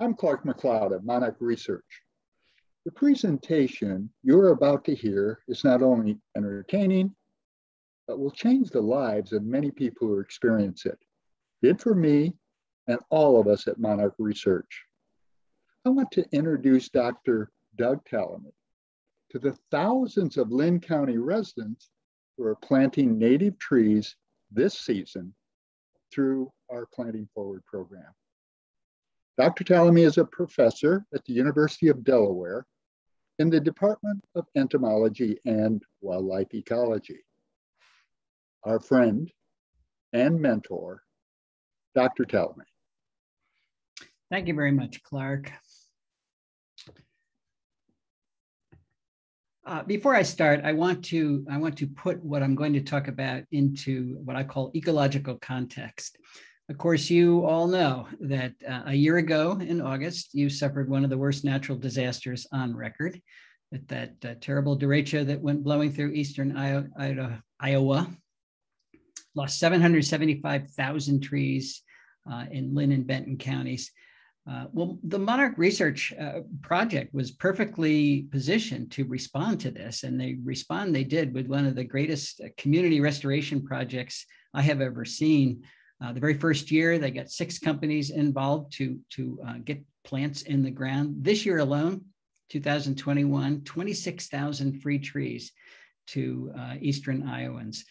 I'm Clark McLeod of Monarch Research. The presentation you're about to hear is not only entertaining, but will change the lives of many people who experience it. Did for me and all of us at Monarch Research. I want to introduce Dr. Doug Tallamy to the thousands of Linn County residents who are planting native trees this season through our Planting Forward program. Dr. Tallamy is a professor at the University of Delaware in the Department of Entomology and Wildlife Ecology. Our friend and mentor, Dr. Tallamy. Thank you very much, Clark. Uh, before I start, I want to I want to put what I'm going to talk about into what I call ecological context. Of course, you all know that uh, a year ago in August, you suffered one of the worst natural disasters on record. That that uh, terrible derecho that went blowing through eastern Iowa, Iowa lost 775,000 trees uh, in Linn and Benton counties. Uh, well, the Monarch Research uh, Project was perfectly positioned to respond to this, and they respond they did with one of the greatest uh, community restoration projects I have ever seen. Uh, the very first year, they got six companies involved to to uh, get plants in the ground. This year alone, 2021, 26,000 free trees to uh, Eastern Iowans.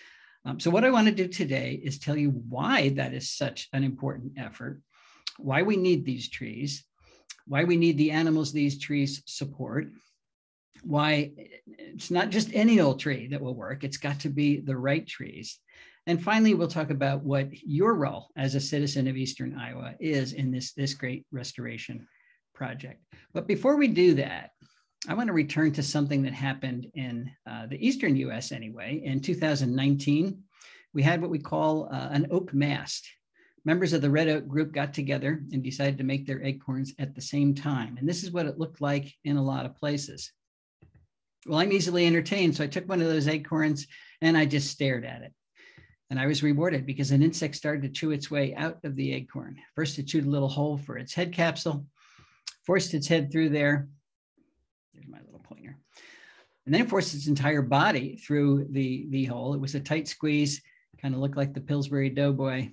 Um, so what I want to do today is tell you why that is such an important effort why we need these trees, why we need the animals these trees support, why it's not just any old tree that will work, it's got to be the right trees. And finally, we'll talk about what your role as a citizen of Eastern Iowa is in this, this great restoration project. But before we do that, I want to return to something that happened in uh, the Eastern US anyway. In 2019, we had what we call uh, an oak mast members of the Red Oak group got together and decided to make their acorns at the same time. And this is what it looked like in a lot of places. Well, I'm easily entertained. So I took one of those acorns and I just stared at it. And I was rewarded because an insect started to chew its way out of the acorn. First, it chewed a little hole for its head capsule, forced its head through there. There's my little pointer. And then forced its entire body through the, the hole. It was a tight squeeze, kind of looked like the Pillsbury Doughboy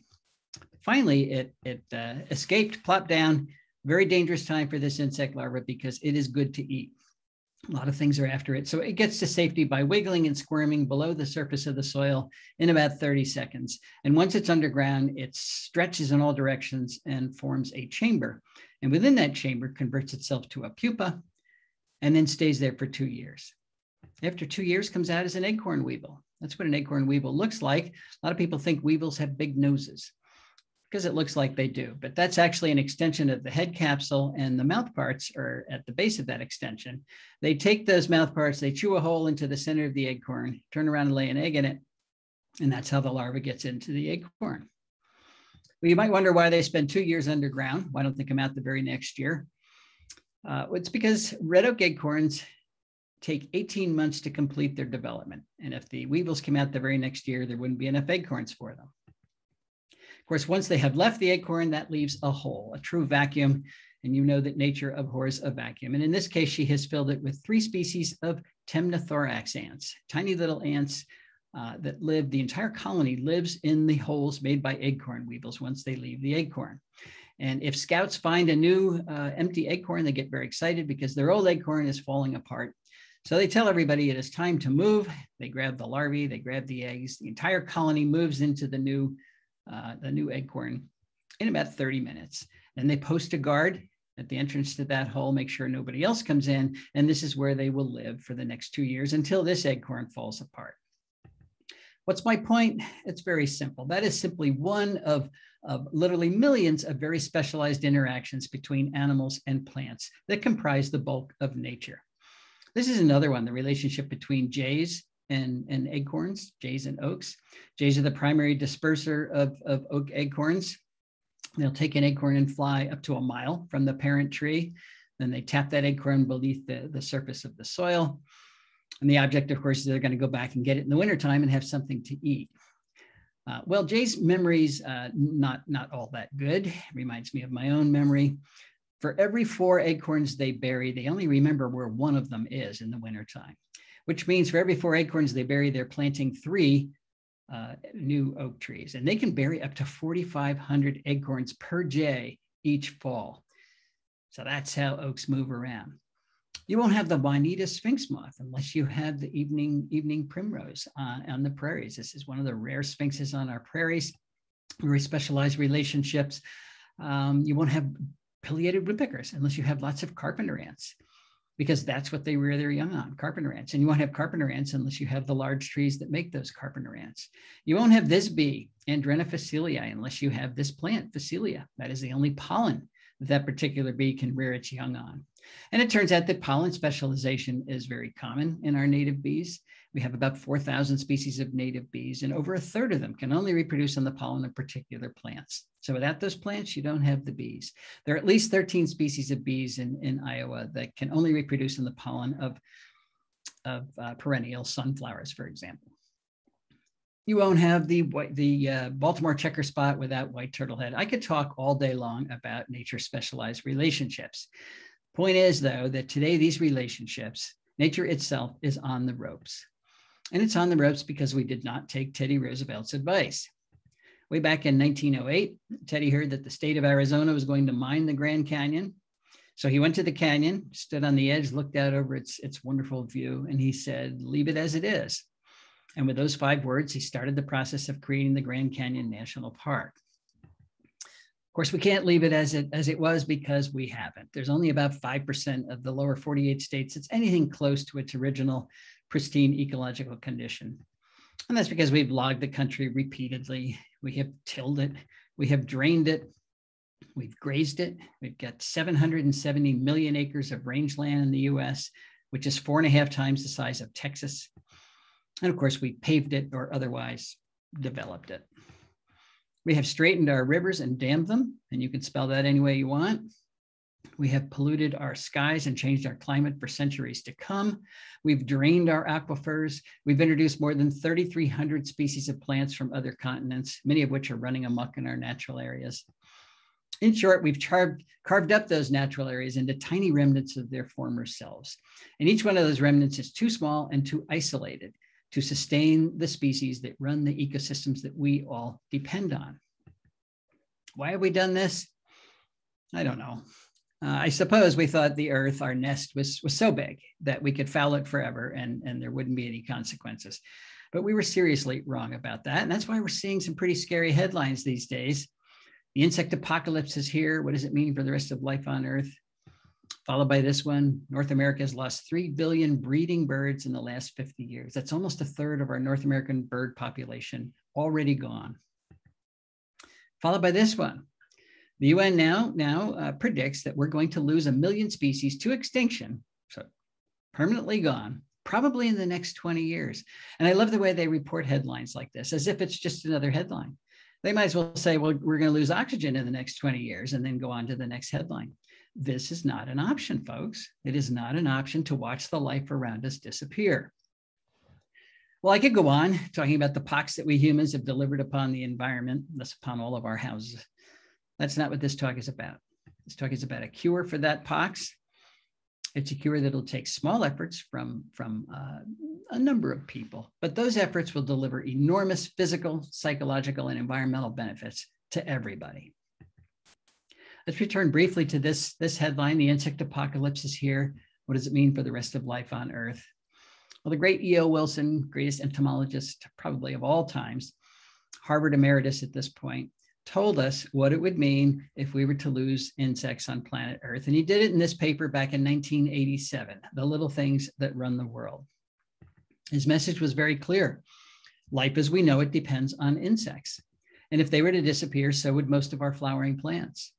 finally, it, it uh, escaped, plopped down. Very dangerous time for this insect larva because it is good to eat. A lot of things are after it. So it gets to safety by wiggling and squirming below the surface of the soil in about 30 seconds. And once it's underground, it stretches in all directions and forms a chamber. And within that chamber, converts itself to a pupa and then stays there for two years. After two years, comes out as an acorn weevil. That's what an acorn weevil looks like. A lot of people think weevils have big noses because it looks like they do, but that's actually an extension of the head capsule and the mouth parts are at the base of that extension. They take those mouth parts, they chew a hole into the center of the acorn, turn around and lay an egg in it, and that's how the larva gets into the acorn. Well, you might wonder why they spend two years underground. Why don't they come out the very next year? Uh, it's because red oak acorns take 18 months to complete their development. And if the weevils came out the very next year, there wouldn't be enough acorns for them. Of course, once they have left the acorn, that leaves a hole, a true vacuum. And you know that nature abhors a vacuum. And in this case, she has filled it with three species of Temnothorax ants, tiny little ants uh, that live, the entire colony lives in the holes made by acorn weevils once they leave the acorn. And if scouts find a new uh, empty acorn, they get very excited because their old acorn is falling apart. So they tell everybody it is time to move. They grab the larvae, they grab the eggs. The entire colony moves into the new uh, the new acorn in about 30 minutes. And they post a guard at the entrance to that hole, make sure nobody else comes in. And this is where they will live for the next two years until this acorn falls apart. What's my point? It's very simple. That is simply one of, of literally millions of very specialized interactions between animals and plants that comprise the bulk of nature. This is another one, the relationship between jays and, and acorns, jays and oaks. Jays are the primary disperser of, of oak acorns. They'll take an acorn and fly up to a mile from the parent tree. Then they tap that acorn beneath the, the surface of the soil. And the object, of course, is they're going to go back and get it in the wintertime and have something to eat. Uh, well, Jay's memory's uh, not, not all that good. Reminds me of my own memory. For every four acorns they bury, they only remember where one of them is in the wintertime, which means for every four acorns they bury, they're planting three uh, new oak trees. And they can bury up to 4,500 acorns per jay each fall. So that's how oaks move around. You won't have the Juanita sphinx moth unless you have the evening evening primrose uh, on the prairies. This is one of the rare sphinxes on our prairies. Very specialized relationships. Um, you won't have pileated woodpeckers unless you have lots of carpenter ants because that's what they rear their young on carpenter ants. And you won't have carpenter ants unless you have the large trees that make those carpenter ants. You won't have this bee andrena phacelia unless you have this plant phacelia that is the only pollen that, that particular bee can rear its young on. And it turns out that pollen specialization is very common in our native bees we have about 4,000 species of native bees, and over a third of them can only reproduce on the pollen of particular plants. So without those plants, you don't have the bees. There are at least 13 species of bees in, in Iowa that can only reproduce on the pollen of, of uh, perennial sunflowers, for example. You won't have the, the uh, Baltimore checker spot without white turtlehead. I could talk all day long about nature specialized relationships. Point is, though, that today these relationships, nature itself is on the ropes. And it's on the ropes because we did not take Teddy Roosevelt's advice. Way back in 1908, Teddy heard that the state of Arizona was going to mine the Grand Canyon. So he went to the canyon, stood on the edge, looked out over its, its wonderful view, and he said, Leave it as it is. And with those five words, he started the process of creating the Grand Canyon National Park. Of course, we can't leave it as it as it was because we haven't. There's only about 5% of the lower 48 states that's anything close to its original pristine ecological condition. And that's because we've logged the country repeatedly. We have tilled it, we have drained it, we've grazed it. We've got 770 million acres of rangeland in the US, which is four and a half times the size of Texas. And of course, we paved it or otherwise developed it. We have straightened our rivers and dammed them, and you can spell that any way you want. We have polluted our skies and changed our climate for centuries to come. We've drained our aquifers. We've introduced more than 3,300 species of plants from other continents, many of which are running amok in our natural areas. In short, we've carved, carved up those natural areas into tiny remnants of their former selves. And each one of those remnants is too small and too isolated to sustain the species that run the ecosystems that we all depend on. Why have we done this? I don't know. Uh, I suppose we thought the Earth, our nest, was was so big that we could foul it forever and and there wouldn't be any consequences. But we were seriously wrong about that, and that's why we're seeing some pretty scary headlines these days. The insect apocalypse is here. What does it mean for the rest of life on Earth? Followed by this one, North America has lost 3 billion breeding birds in the last 50 years. That's almost a third of our North American bird population already gone. Followed by this one, the UN now, now uh, predicts that we're going to lose a million species to extinction, so permanently gone, probably in the next 20 years. And I love the way they report headlines like this, as if it's just another headline. They might as well say, well, we're going to lose oxygen in the next 20 years and then go on to the next headline. This is not an option, folks. It is not an option to watch the life around us disappear. Well, I could go on talking about the pox that we humans have delivered upon the environment, thus upon all of our houses. That's not what this talk is about. This talk is about a cure for that pox. It's a cure that'll take small efforts from, from uh, a number of people, but those efforts will deliver enormous physical, psychological, and environmental benefits to everybody. Let's return briefly to this, this headline, the insect apocalypse is here. What does it mean for the rest of life on Earth? Well, the great E.O. Wilson, greatest entomologist probably of all times, Harvard emeritus at this point, told us what it would mean if we were to lose insects on planet Earth. And he did it in this paper back in 1987, The Little Things That Run the World. His message was very clear. Life as we know it depends on insects. And if they were to disappear, so would most of our flowering plants.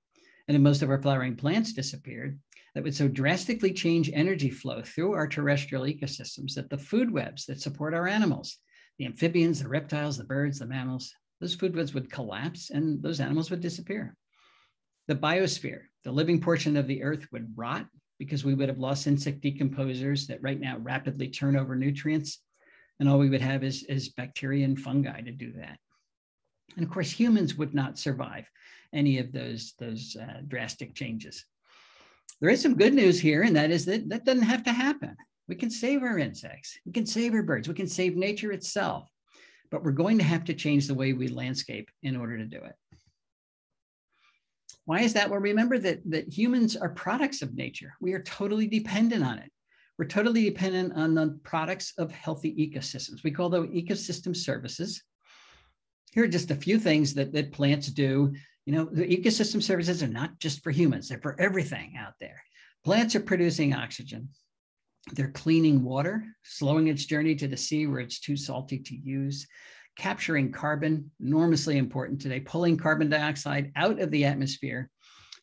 And if most of our flowering plants disappeared, that would so drastically change energy flow through our terrestrial ecosystems that the food webs that support our animals, the amphibians, the reptiles, the birds, the mammals, those food webs would collapse and those animals would disappear. The biosphere, the living portion of the earth would rot because we would have lost insect decomposers that right now rapidly turn over nutrients. And all we would have is, is bacteria and fungi to do that. And of course, humans would not survive any of those, those uh, drastic changes. There is some good news here, and that is that that doesn't have to happen. We can save our insects, we can save our birds, we can save nature itself, but we're going to have to change the way we landscape in order to do it. Why is that? Well, remember that, that humans are products of nature. We are totally dependent on it. We're totally dependent on the products of healthy ecosystems. We call them ecosystem services. Here are just a few things that, that plants do. You know, the ecosystem services are not just for humans, they're for everything out there. Plants are producing oxygen. They're cleaning water, slowing its journey to the sea where it's too salty to use capturing carbon, enormously important today, pulling carbon dioxide out of the atmosphere,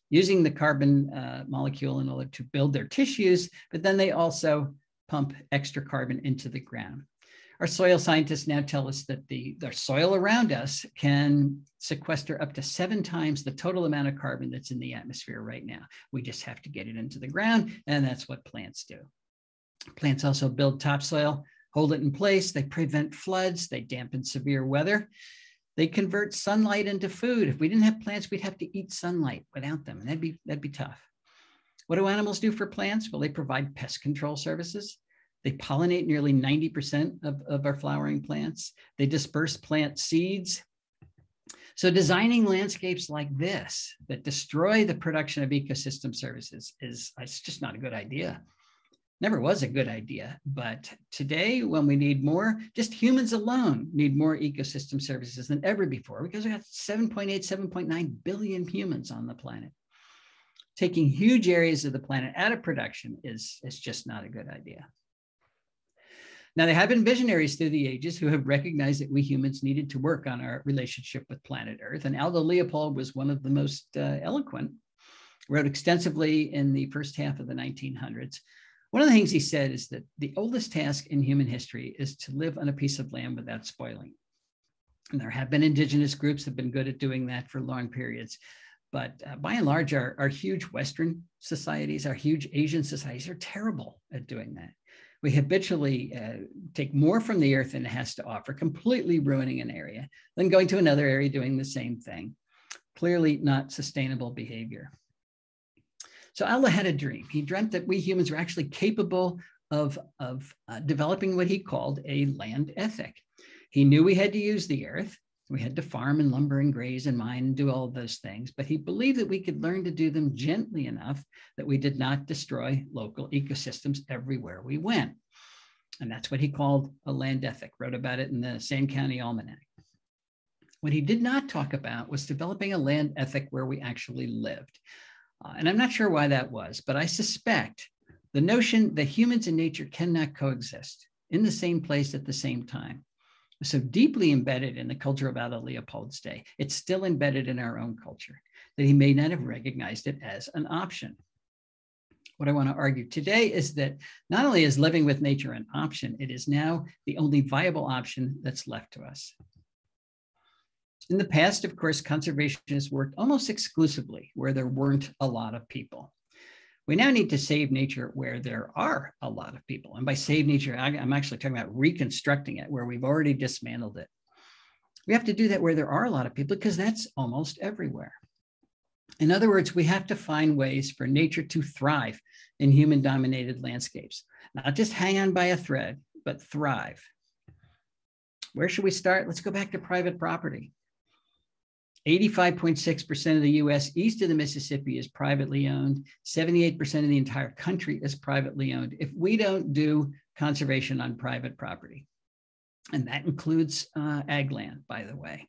using the carbon uh, molecule in order to build their tissues, but then they also pump extra carbon into the ground. Our soil scientists now tell us that the, the soil around us can sequester up to seven times the total amount of carbon that's in the atmosphere right now. We just have to get it into the ground, and that's what plants do. Plants also build topsoil hold it in place. They prevent floods. They dampen severe weather. They convert sunlight into food. If we didn't have plants, we'd have to eat sunlight without them, and that'd be that'd be tough. What do animals do for plants? Well, they provide pest control services. They pollinate nearly 90% of, of our flowering plants. They disperse plant seeds. So designing landscapes like this that destroy the production of ecosystem services is it's just not a good idea never was a good idea. But today, when we need more, just humans alone need more ecosystem services than ever before because we got 7.8, 7.9 billion humans on the planet. Taking huge areas of the planet out of production is, is just not a good idea. Now, there have been visionaries through the ages who have recognized that we humans needed to work on our relationship with planet Earth. And Aldo Leopold was one of the most uh, eloquent, wrote extensively in the first half of the 1900s one of the things he said is that the oldest task in human history is to live on a piece of land without spoiling. And there have been indigenous groups that have been good at doing that for long periods. But uh, by and large, our, our huge Western societies, our huge Asian societies are terrible at doing that. We habitually uh, take more from the earth than it has to offer, completely ruining an area, then going to another area doing the same thing. Clearly not sustainable behavior. So Aldo had a dream. He dreamt that we humans were actually capable of, of uh, developing what he called a land ethic. He knew we had to use the earth. We had to farm and lumber and graze and mine and do all those things. But he believed that we could learn to do them gently enough that we did not destroy local ecosystems everywhere we went. And that's what he called a land ethic, wrote about it in the Sand County Almanac. What he did not talk about was developing a land ethic where we actually lived. Uh, and I'm not sure why that was, but I suspect the notion that humans and nature cannot coexist in the same place at the same time was so deeply embedded in the culture of Aldo Leopold's day. It's still embedded in our own culture that he may not have recognized it as an option. What I want to argue today is that not only is living with nature an option, it is now the only viable option that's left to us. In the past, of course, conservationists worked almost exclusively where there weren't a lot of people. We now need to save nature where there are a lot of people. And by save nature, I'm actually talking about reconstructing it where we've already dismantled it. We have to do that where there are a lot of people because that's almost everywhere. In other words, we have to find ways for nature to thrive in human dominated landscapes, not just hang on by a thread, but thrive. Where should we start? Let's go back to private property. 85.6% of the US east of the Mississippi is privately owned. 78% of the entire country is privately owned. If we don't do conservation on private property, and that includes uh, ag land, by the way,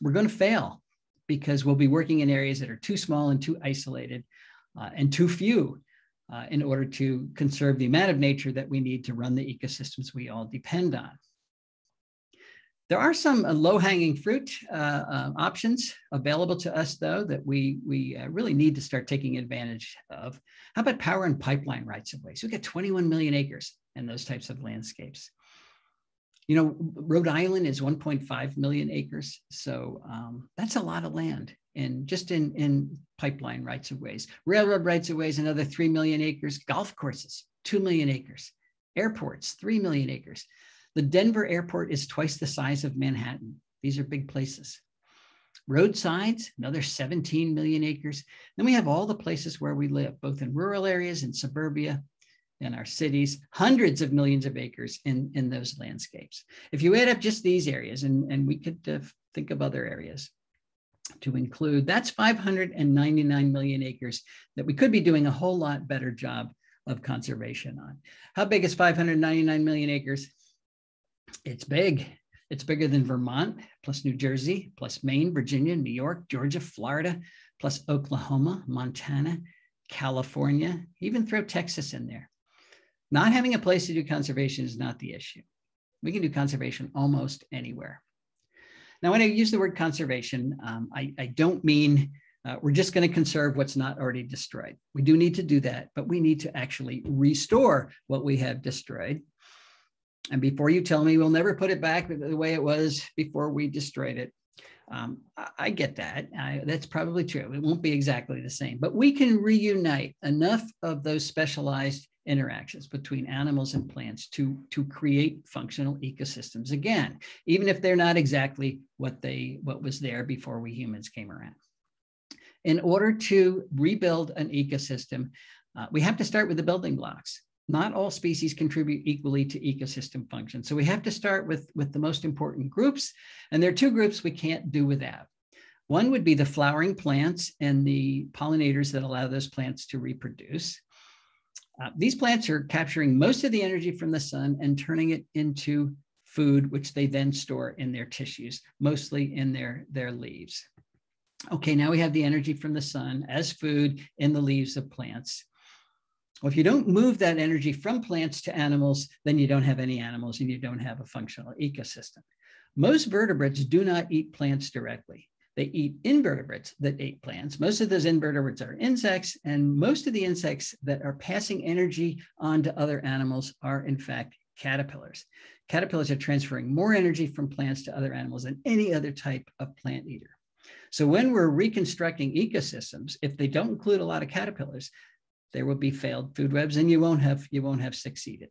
we're going to fail because we'll be working in areas that are too small and too isolated uh, and too few uh, in order to conserve the amount of nature that we need to run the ecosystems we all depend on. There are some uh, low-hanging fruit uh, uh, options available to us, though, that we, we uh, really need to start taking advantage of. How about power and pipeline rights of way? So we got 21 million acres in those types of landscapes. You know, Rhode Island is 1.5 million acres. So um, that's a lot of land in just in, in pipeline rights of ways. Railroad rights of ways, another 3 million acres. Golf courses, 2 million acres. Airports, 3 million acres. The Denver airport is twice the size of Manhattan. These are big places. Roadsides, another 17 million acres. Then we have all the places where we live, both in rural areas and suburbia, in our cities, hundreds of millions of acres in, in those landscapes. If you add up just these areas, and, and we could uh, think of other areas to include, that's 599 million acres that we could be doing a whole lot better job of conservation on. How big is 599 million acres? It's big. It's bigger than Vermont, plus New Jersey, plus Maine, Virginia, New York, Georgia, Florida, plus Oklahoma, Montana, California, even throw Texas in there. Not having a place to do conservation is not the issue. We can do conservation almost anywhere. Now, when I use the word conservation, um, I, I, don't mean uh, we're just going to conserve what's not already destroyed. We do need to do that, but we need to actually restore what we have destroyed and before you tell me we'll never put it back the way it was before we destroyed it, um, I, get that. I, that's probably true. It won't be exactly the same, but we can reunite enough of those specialized interactions between animals and plants to, to create functional ecosystems again, even if they're not exactly what they what was there before we humans came around. In order to rebuild an ecosystem, uh, we have to start with the building blocks not all species contribute equally to ecosystem function. So we have to start with, with the most important groups. And there are two groups we can't do without. One would be the flowering plants and the pollinators that allow those plants to reproduce. Uh, these plants are capturing most of the energy from the sun and turning it into food, which they then store in their tissues, mostly in their, their leaves. Okay, now we have the energy from the sun as food in the leaves of plants. Well, if you don't move that energy from plants to animals, then you don't have any animals and you don't have a functional ecosystem. Most vertebrates do not eat plants directly. They eat invertebrates that eat plants. Most of those invertebrates are insects, and most of the insects that are passing energy on to other animals are, in fact, caterpillars. Caterpillars are transferring more energy from plants to other animals than any other type of plant eater. So when we're reconstructing ecosystems, if they don't include a lot of caterpillars, there will be failed food webs and you won't have, you won't have succeeded.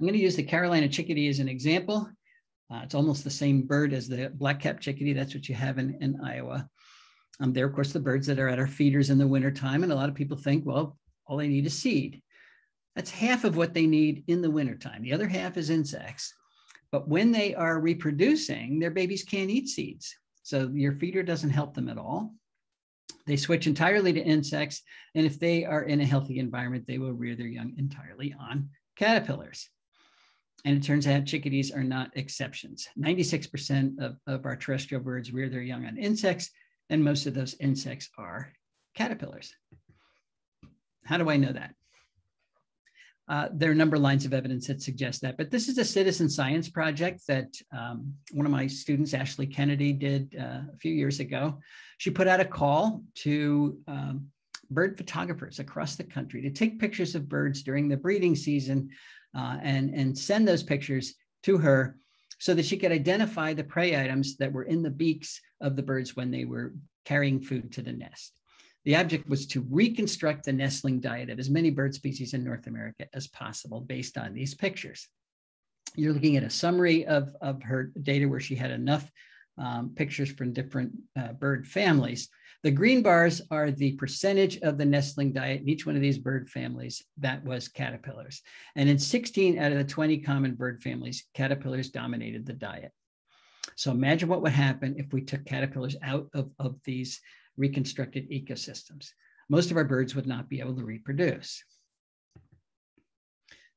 I'm gonna use the Carolina chickadee as an example. Uh, it's almost the same bird as the black-capped chickadee. That's what you have in, in Iowa. Um, they're, of course, the birds that are at our feeders in the wintertime. And a lot of people think, well, all they need is seed. That's half of what they need in the wintertime. The other half is insects. But when they are reproducing, their babies can't eat seeds. So your feeder doesn't help them at all. They switch entirely to insects, and if they are in a healthy environment, they will rear their young entirely on caterpillars. And it turns out chickadees are not exceptions. 96% of, of our terrestrial birds rear their young on insects, and most of those insects are caterpillars. How do I know that? Uh, there are a number of lines of evidence that suggest that, but this is a citizen science project that um, one of my students, Ashley Kennedy, did uh, a few years ago. She put out a call to um, bird photographers across the country to take pictures of birds during the breeding season uh, and, and send those pictures to her so that she could identify the prey items that were in the beaks of the birds when they were carrying food to the nest. The object was to reconstruct the nestling diet of as many bird species in North America as possible based on these pictures. You're looking at a summary of, of her data where she had enough um, pictures from different uh, bird families. The green bars are the percentage of the nestling diet in each one of these bird families that was caterpillars. And in 16 out of the 20 common bird families, caterpillars dominated the diet. So imagine what would happen if we took caterpillars out of, of these reconstructed ecosystems. Most of our birds would not be able to reproduce.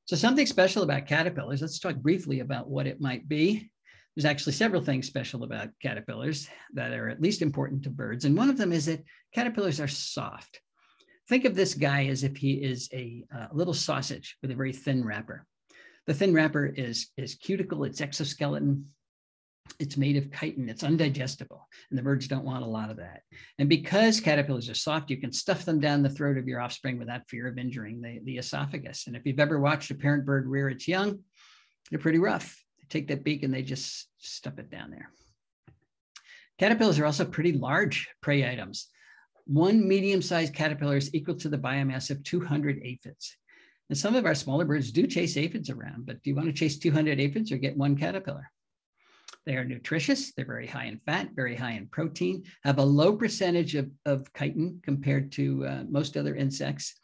So something special about caterpillars, let's talk briefly about what it might be. There's actually several things special about caterpillars that are at least important to birds. And one of them is that caterpillars are soft. Think of this guy as if he is a, a little sausage with a very thin wrapper. The thin wrapper is, is cuticle, it's exoskeleton, it's made of chitin, it's undigestible, and the birds don't want a lot of that. And because caterpillars are soft, you can stuff them down the throat of your offspring without fear of injuring the, the esophagus. And if you've ever watched a parent bird rear its young, they're pretty rough. They take that beak and they just stuff it down there. Caterpillars are also pretty large prey items. One medium-sized caterpillar is equal to the biomass of 200 aphids. And some of our smaller birds do chase aphids around, but do you want to chase 200 aphids or get one caterpillar? They are nutritious. They're very high in fat, very high in protein, have a low percentage of, of chitin compared to uh, most other insects,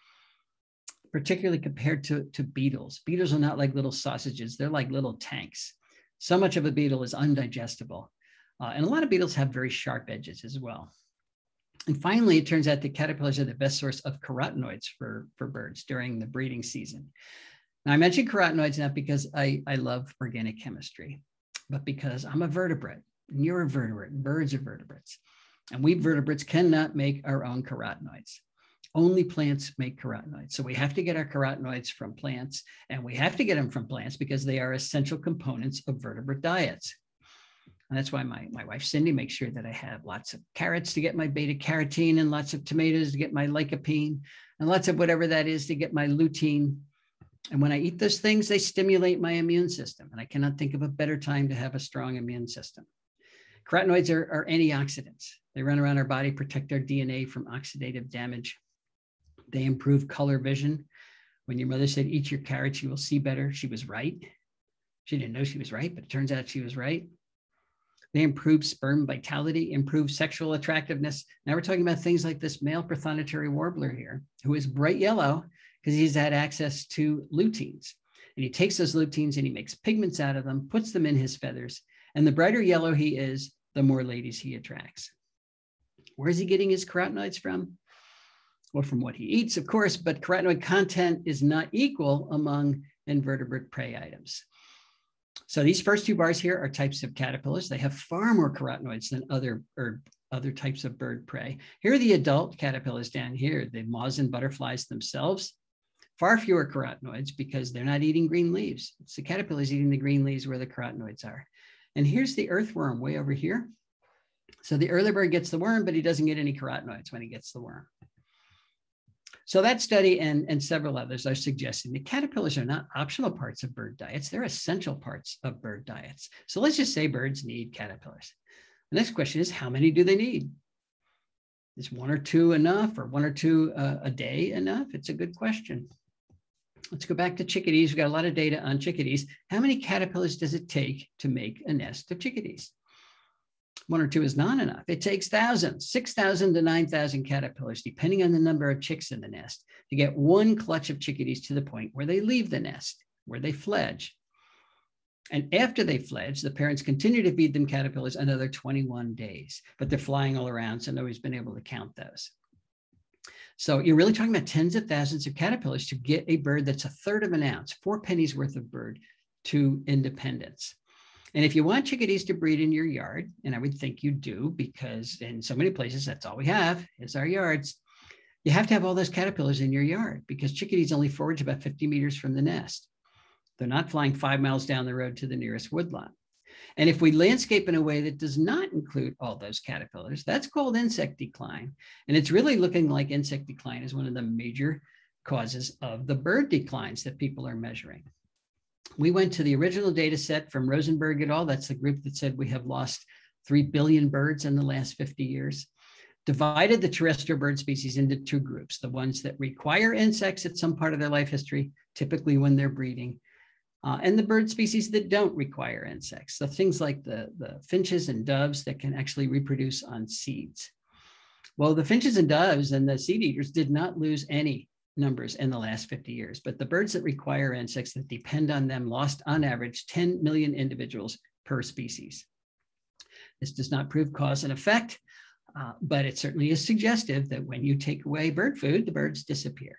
particularly compared to, to beetles. Beetles are not like little sausages, they're like little tanks. So much of a beetle is undigestible. Uh, and a lot of beetles have very sharp edges as well. And finally, it turns out that caterpillars are the best source of carotenoids for, for birds during the breeding season. Now, I mentioned carotenoids not because I, I love organic chemistry, but because I'm a vertebrate and you're a vertebrate, and birds are vertebrates. And we vertebrates cannot make our own carotenoids. Only plants make carotenoids. So we have to get our carotenoids from plants, and we have to get them from plants because they are essential components of vertebrate diets. And that's why my, my wife, Cindy, makes sure that I have lots of carrots to get my beta carotene and lots of tomatoes to get my lycopene and lots of whatever that is to get my lutein. And when I eat those things, they stimulate my immune system. And I cannot think of a better time to have a strong immune system. Carotenoids are, are antioxidants. They run around our body, protect our DNA from oxidative damage. They improve color vision. When your mother said, eat your carrots, you will see better, she was right. She didn't know she was right, but it turns out she was right. They improve sperm vitality, improve sexual attractiveness. Now we're talking about things like this male prothonotary warbler here, who is bright yellow because he's had access to luteins. And he takes those luteins and he makes pigments out of them, puts them in his feathers. And the brighter yellow he is, the more ladies he attracts. Where is he getting his carotenoids from? Well, from what he eats, of course, but carotenoid content is not equal among invertebrate prey items. So these first two bars here are types of caterpillars. They have far more carotenoids than other or other types of bird prey. Here are the adult caterpillars down here, the moths and butterflies themselves. Far fewer carotenoids because they're not eating green leaves. It's the caterpillars eating the green leaves where the carotenoids are. And here's the earthworm way over here. So the early bird gets the worm, but he doesn't get any carotenoids when he gets the worm. So that study and, and several others are suggesting that caterpillars are not optional parts of bird diets, they're essential parts of bird diets. So let's just say birds need caterpillars. The next question is how many do they need? Is one or two enough or one or two uh, a day enough? It's a good question. Let's go back to chickadees. We've got a lot of data on chickadees. How many caterpillars does it take to make a nest of chickadees? one or two is not enough. It takes thousands, 6,000 to 9,000 caterpillars, depending on the number of chicks in the nest, to get one clutch of chickadees to the point where they leave the nest, where they fledge. And after they fledge, the parents continue to feed them caterpillars another 21 days, but they're flying all around, so nobody's been able to count those. So you're really talking about tens of thousands of caterpillars to get a bird that's a third of an ounce, four pennies worth of bird to independence. And if you want chickadees to breed in your yard, and I would think you do, because in so many places, that's all we have is our yards, you have to have all those caterpillars in your yard because chickadees only forage about 50 meters from the nest. They're not flying five miles down the road to the nearest woodlot. And if we landscape in a way that does not include all those caterpillars, that's called insect decline. And it's really looking like insect decline is one of the major causes of the bird declines that people are measuring we went to the original data set from Rosenberg et al. That's the group that said we have lost 3 billion birds in the last 50 years. Divided the terrestrial bird species into two groups the ones that require insects at some part of their life history, typically when they're breeding, uh, and the bird species that don't require insects. So things like the, the finches and doves that can actually reproduce on seeds. Well, the finches and doves and the seed eaters did not lose any numbers in the last 50 years, but the birds that require insects that depend on them lost on average 10 million individuals per species. This does not prove cause and effect, uh, but it certainly is suggestive that when you take away bird food, the birds disappear.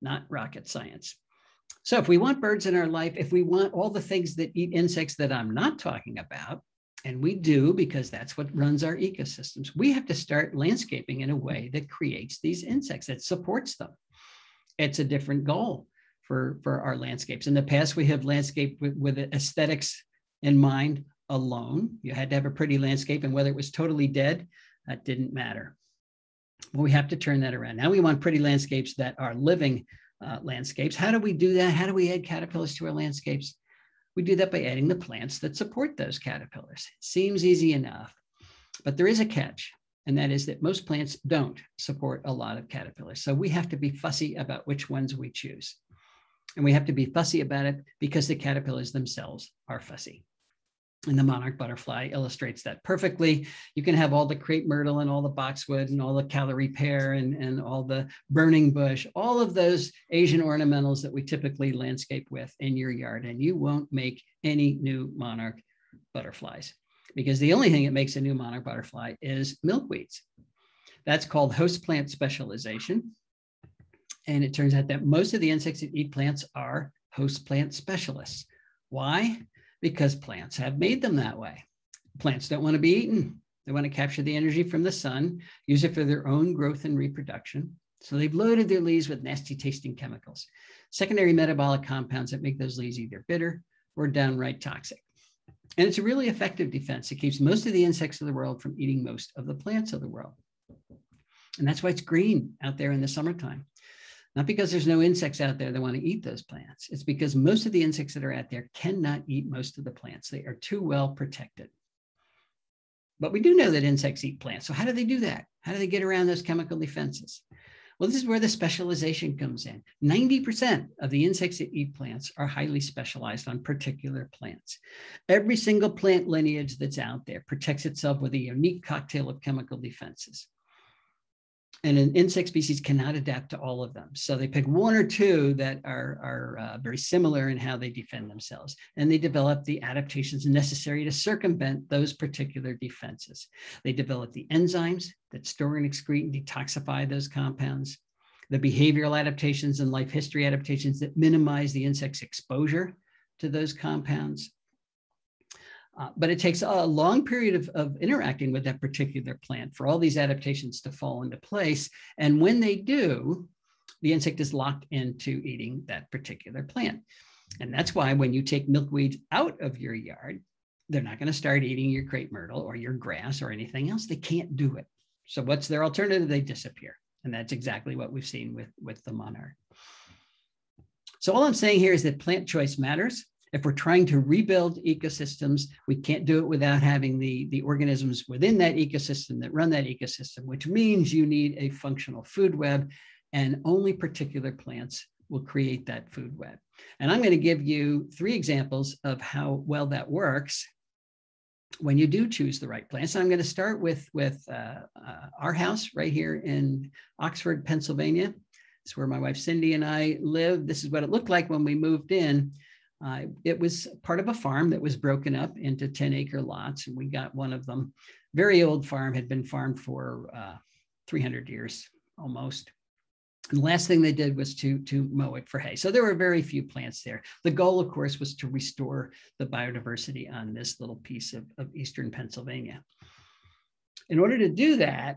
Not rocket science. So if we want birds in our life, if we want all the things that eat insects that I'm not talking about, and we do because that's what runs our ecosystems. We have to start landscaping in a way that creates these insects, that supports them. It's a different goal for, for our landscapes. In the past, we have landscaped with, with aesthetics in mind alone. You had to have a pretty landscape, and whether it was totally dead, that didn't matter. Well, we have to turn that around. Now we want pretty landscapes that are living uh, landscapes. How do we do that? How do we add caterpillars to our landscapes? We do that by adding the plants that support those caterpillars. Seems easy enough, but there is a catch, and that is that most plants don't support a lot of caterpillars. So we have to be fussy about which ones we choose. And we have to be fussy about it because the caterpillars themselves are fussy. And the monarch butterfly illustrates that perfectly. You can have all the crepe myrtle and all the boxwood and all the Callery pear and, and all the burning bush, all of those Asian ornamentals that we typically landscape with in your yard, and you won't make any new monarch butterflies because the only thing that makes a new monarch butterfly is milkweeds. That's called host plant specialization. And it turns out that most of the insects that eat plants are host plant specialists. Why? Because plants have made them that way. Plants don't want to be eaten. They want to capture the energy from the sun, use it for their own growth and reproduction. So they've loaded their leaves with nasty tasting chemicals, secondary metabolic compounds that make those leaves either bitter or downright toxic. And it's a really effective defense. It keeps most of the insects of the world from eating most of the plants of the world. And that's why it's green out there in the summertime. Not because there's no insects out there that want to eat those plants. It's because most of the insects that are out there cannot eat most of the plants. They are too well protected. But we do know that insects eat plants. So how do they do that? How do they get around those chemical defenses? Well, this is where the specialization comes in. 90% of the insects that eat plants are highly specialized on particular plants. Every single plant lineage that's out there protects itself with a unique cocktail of chemical defenses and an insect species cannot adapt to all of them. So they pick one or two that are, are uh, very similar in how they defend themselves. And they develop the adaptations necessary to circumvent those particular defenses. They develop the enzymes that store and excrete and detoxify those compounds, the behavioral adaptations and life history adaptations that minimize the insect's exposure to those compounds, uh, but it takes a long period of, of interacting with that particular plant for all these adaptations to fall into place. And when they do, the insect is locked into eating that particular plant. And that's why when you take milkweeds out of your yard, they're not going to start eating your crepe myrtle or your grass or anything else. They can't do it. So what's their alternative? They disappear. And that's exactly what we've seen with, with the monarch. So all I'm saying here is that plant choice matters. If we're trying to rebuild ecosystems, we can't do it without having the, the organisms within that ecosystem that run that ecosystem, which means you need a functional food web, and only particular plants will create that food web. And I'm going to give you three examples of how well that works when you do choose the right plants. And I'm going to start with, with uh, uh, our house right here in Oxford, Pennsylvania. It's where my wife Cindy and I live. This is what it looked like when we moved in. Uh, it was part of a farm that was broken up into 10 acre lots, and we got one of them. Very old farm, had been farmed for uh, 300 years almost. And the last thing they did was to, to mow it for hay. So there were very few plants there. The goal, of course, was to restore the biodiversity on this little piece of, of eastern Pennsylvania. In order to do that,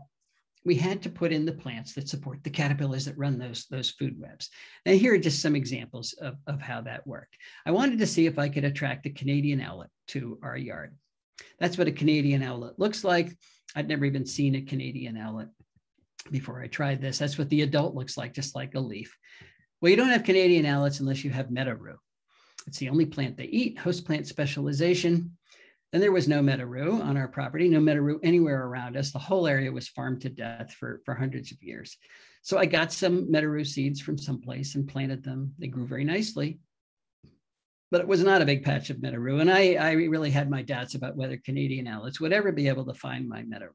we had to put in the plants that support the caterpillars that run those, those food webs. And here are just some examples of, of how that worked. I wanted to see if I could attract a Canadian owlet to our yard. That's what a Canadian owlet looks like. I'd never even seen a Canadian owlet before I tried this. That's what the adult looks like, just like a leaf. Well, you don't have Canadian owlets unless you have meadow rue. It's the only plant they eat, host plant specialization. Then there was no meadow on our property, no meadow anywhere around us. The whole area was farmed to death for, for hundreds of years. So I got some meadow seeds from someplace and planted them. They grew very nicely, but it was not a big patch of meadow And I, I really had my doubts about whether Canadian owlets would ever be able to find my meadow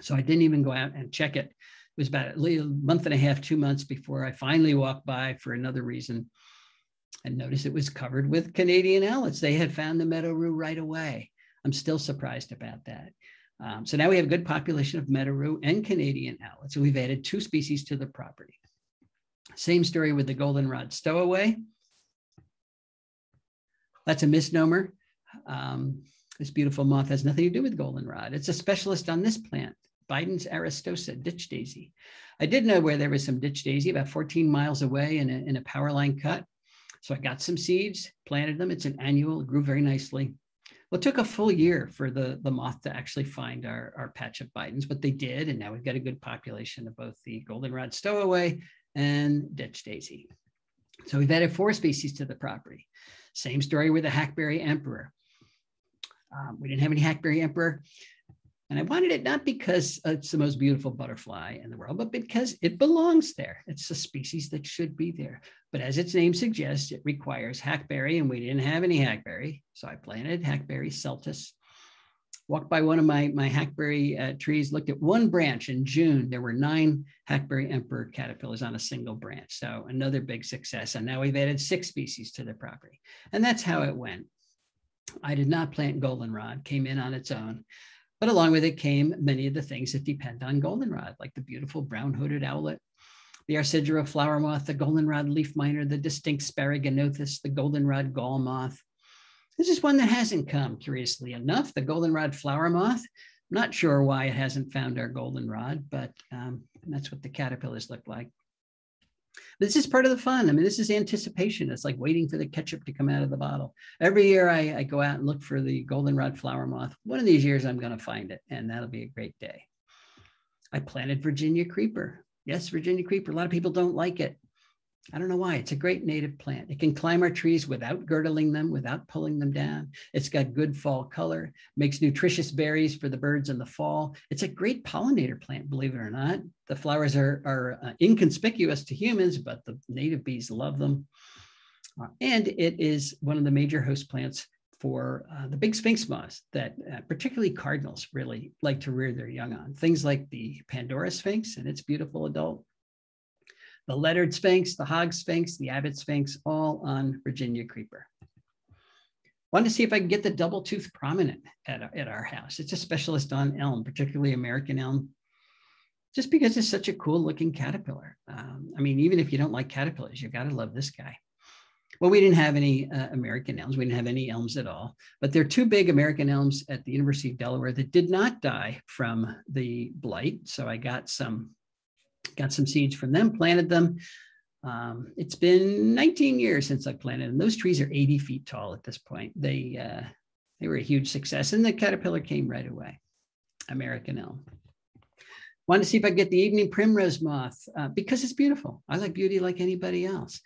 So I didn't even go out and check it. It was about a month and a half, two months before I finally walked by for another reason and notice it was covered with Canadian owlets. They had found the meadow rue right away. I'm still surprised about that. Um, so now we have a good population of meadow rue and Canadian owlets. So we've added two species to the property. Same story with the goldenrod stowaway. That's a misnomer. Um, this beautiful moth has nothing to do with goldenrod. It's a specialist on this plant, Bidens aristosa, ditch daisy. I did know where there was some ditch daisy about 14 miles away in a, in a power line cut. So I got some seeds, planted them. It's an annual, grew very nicely. Well, it took a full year for the, the moth to actually find our, our patch of Bidens, but they did. And now we've got a good population of both the goldenrod stowaway and ditch daisy. So we've added four species to the property. Same story with the hackberry emperor. Um, we didn't have any hackberry emperor. And I wanted it not because it's the most beautiful butterfly in the world, but because it belongs there. It's a species that should be there. But as its name suggests, it requires hackberry, and we didn't have any hackberry. So I planted hackberry celtis. Walked by one of my, my hackberry uh, trees, looked at one branch in June. There were nine hackberry emperor caterpillars on a single branch. So another big success. And now we've added six species to the property. And that's how it went. I did not plant goldenrod, came in on its own. But along with it came many of the things that depend on goldenrod, like the beautiful brown-hooded owlet, the Arcigera flower moth, the goldenrod leaf miner, the distinct Sparganothis, the goldenrod gall moth. This is one that hasn't come, curiously enough, the goldenrod flower moth. I'm not sure why it hasn't found our goldenrod, but um, that's what the caterpillars look like. This is part of the fun. I mean, this is anticipation. It's like waiting for the ketchup to come out of the bottle. Every year I, I go out and look for the goldenrod flower moth. One of these years I'm going to find it, and that'll be a great day. I planted Virginia creeper. Yes, Virginia creeper. A lot of people don't like it. I don't know why. It's a great native plant. It can climb our trees without girdling them, without pulling them down. It's got good fall color, makes nutritious berries for the birds in the fall. It's a great pollinator plant, believe it or not. The flowers are, are uh, inconspicuous to humans, but the native bees love them. Uh, and it is one of the major host plants for uh, the big sphinx moths that uh, particularly cardinals really like to rear their young on. Things like the Pandora sphinx and its beautiful adult, the lettered sphinx, the hog sphinx, the abbot sphinx, all on Virginia creeper. Wanted to see if I can get the double tooth prominent at, at our house. It's a specialist on elm, particularly American elm, just because it's such a cool looking caterpillar. Um, I mean, even if you don't like caterpillars, you've got to love this guy. Well, we didn't have any uh, American elms. We didn't have any elms at all. But there are two big American elms at the University of Delaware that did not die from the blight. So I got some got some seeds from them, planted them. Um, it's been 19 years since I planted them. Those trees are 80 feet tall at this point. They uh, they were a huge success, and the caterpillar came right away. American elm. Wanted to see if I get the evening primrose moth uh, because it's beautiful. I like beauty like anybody else.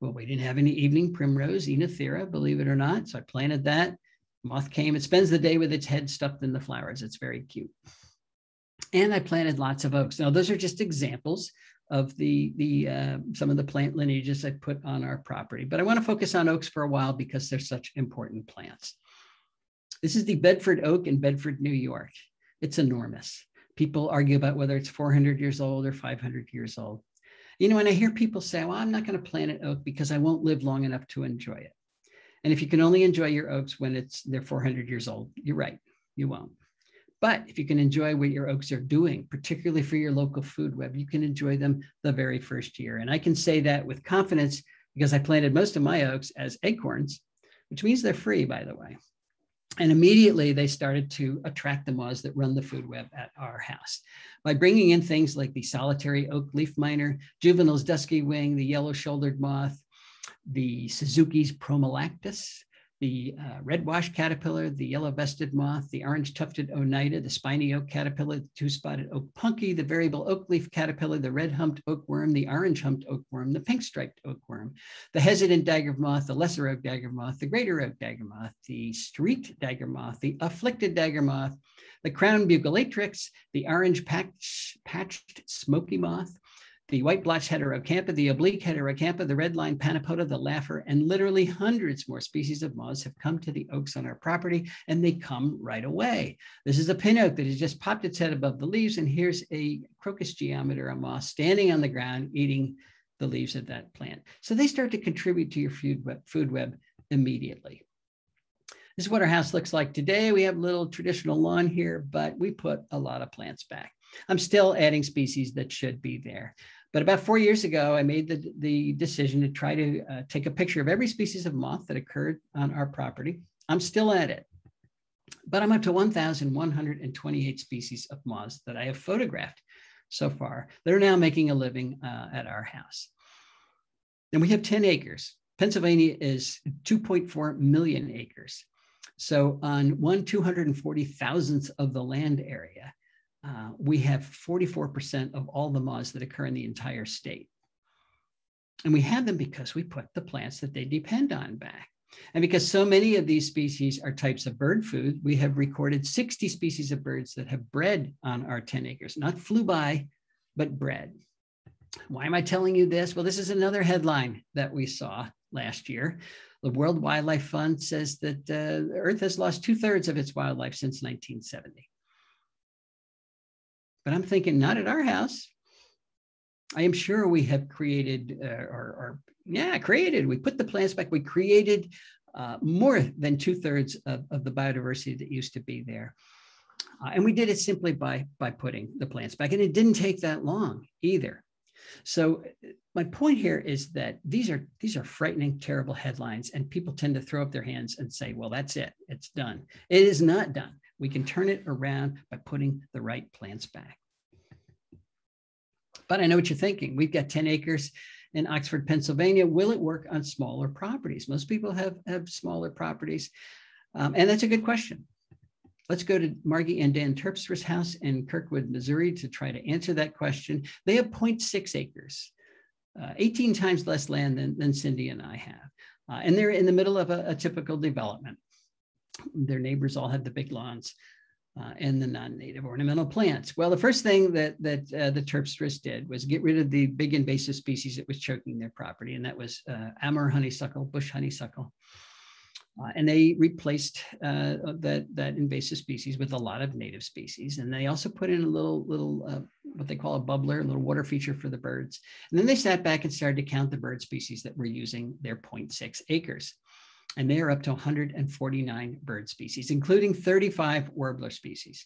Well, we didn't have any evening primrose, Oenothera, believe it or not. So I planted that. Moth came. It spends the day with its head stuffed in the flowers. It's very cute and I planted lots of oaks. Now, those are just examples of the, the uh, some of the plant lineages I put on our property. But I want to focus on oaks for a while because they're such important plants. This is the Bedford oak in Bedford, New York. It's enormous. People argue about whether it's 400 years old or 500 years old. You know, when I hear people say, well, I'm not going to plant an oak because I won't live long enough to enjoy it. And if you can only enjoy your oaks when it's they're 400 years old, you're right, you won't. But if you can enjoy what your oaks are doing, particularly for your local food web, you can enjoy them the very first year. And I can say that with confidence because I planted most of my oaks as acorns, which means they're free, by the way. And immediately they started to attract the moths that run the food web at our house. By bringing in things like the solitary oak leaf miner, Juvenal's dusky wing, the yellow shouldered moth, the Suzuki's Promalactis, the uh, red wash caterpillar, the yellow vested moth, the orange tufted oneida, the spiny oak caterpillar, the two spotted oak punky, the variable oak leaf caterpillar, the red humped oak worm, the orange humped oak worm, the pink striped oak worm, the hesitant dagger moth, the lesser oak dagger moth, the greater oak dagger moth, the streaked dagger moth, the afflicted dagger moth, the crown bucculatrix, the orange patch, patched smoky moth, the white blotch heterocampa, the oblique heterocampa, the red line panopoda, the laugher, and literally hundreds more species of moths have come to the oaks on our property, and they come right away. This is a pin oak that has just popped its head above the leaves, and here's a crocus geometer, a moth standing on the ground eating the leaves of that plant. So they start to contribute to your food web, food web immediately. This is what our house looks like today. We have a little traditional lawn here, but we put a lot of plants back. I'm still adding species that should be there. But about four years ago, I made the, the decision to try to uh, take a picture of every species of moth that occurred on our property. I'm still at it, but I'm up to 1,128 species of moths that I have photographed so far that are now making a living uh, at our house. And we have 10 acres. Pennsylvania is 2.4 million acres. So on one 240,000th of the land area, uh, we have 44% of all the moths that occur in the entire state. And we have them because we put the plants that they depend on back. And because so many of these species are types of bird food, we have recorded 60 species of birds that have bred on our 10 acres, not flew by, but bred. Why am I telling you this? Well, this is another headline that we saw last year. The World Wildlife Fund says that uh, Earth has lost two thirds of its wildlife since 1970. But I'm thinking, not at our house. I am sure we have created, uh, or, or, yeah, created, we put the plants back, we created uh, more than two thirds of, of the biodiversity that used to be there. Uh, and we did it simply by, by putting the plants back. And it didn't take that long either. So my point here is that these are these are frightening, terrible headlines, and people tend to throw up their hands and say, "Well, that's it; it's done." It is not done. We can turn it around by putting the right plants back. But I know what you're thinking. We've got 10 acres in Oxford, Pennsylvania. Will it work on smaller properties? Most people have, have smaller properties. Um, and that's a good question. Let's go to Margie and Dan Terpstra's house in Kirkwood, Missouri to try to answer that question. They have 0.6 acres, uh, 18 times less land than, than Cindy and I have. Uh, and they're in the middle of a, a, typical development. Their neighbors all have the big lawns uh, and the non-native ornamental plants. Well, the first thing that, that uh, the Terpstras did was get rid of the big invasive species that was choking their property, and that was uh, Amur honeysuckle, bush honeysuckle. Uh, and they replaced uh, that, that invasive species with a lot of native species. And they also put in a little, little uh, what they call a bubbler, a little water feature for the birds. And then they sat back and started to count the bird species that were using their 0.6 acres. And they are up to 149 bird species, including 35 warbler species.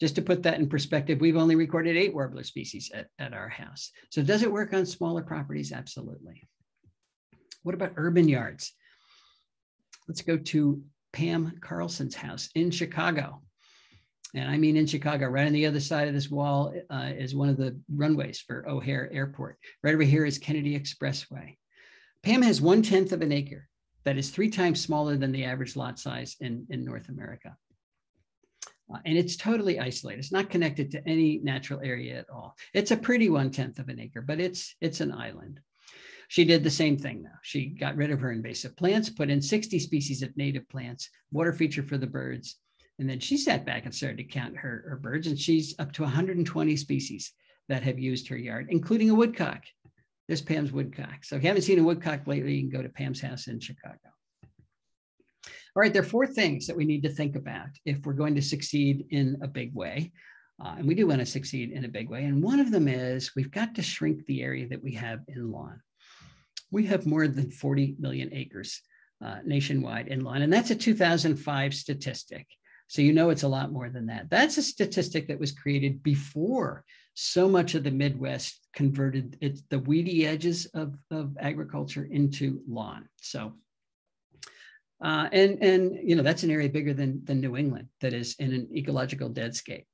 Just to put that in perspective, we've only recorded eight warbler species at, at our house. So does it work on smaller properties? Absolutely. What about urban yards? Let's go to Pam Carlson's house in Chicago. And I mean in Chicago, right on the other side of this wall uh, is one of the runways for O'Hare Airport. Right over here is Kennedy Expressway. Pam has one tenth of an acre that is three times smaller than the average lot size in, in North America. Uh, and it's totally isolated. It's not connected to any natural area at all. It's a pretty one tenth of an acre, but it's it's an island. She did the same thing now. She got rid of her invasive plants, put in 60 species of native plants, water feature for the birds. And then she sat back and started to count her, her birds, and she's up to 120 species that have used her yard, including a woodcock. There's Pam's woodcock. So if you haven't seen a woodcock lately, you can go to Pam's house in Chicago. All right, there are four things that we need to think about if we're going to succeed in a big way. Uh, and we do want to succeed in a big way. And one of them is we've got to shrink the area that we have in lawn. We have more than 40 million acres uh, nationwide in lawn, and that's a 2005 statistic. So you know it's a lot more than that. That's a statistic that was created before so much of the Midwest converted it, the weedy edges of, of agriculture into lawn. So, uh, and and you know that's an area bigger than than New England that is in an ecological deadscape.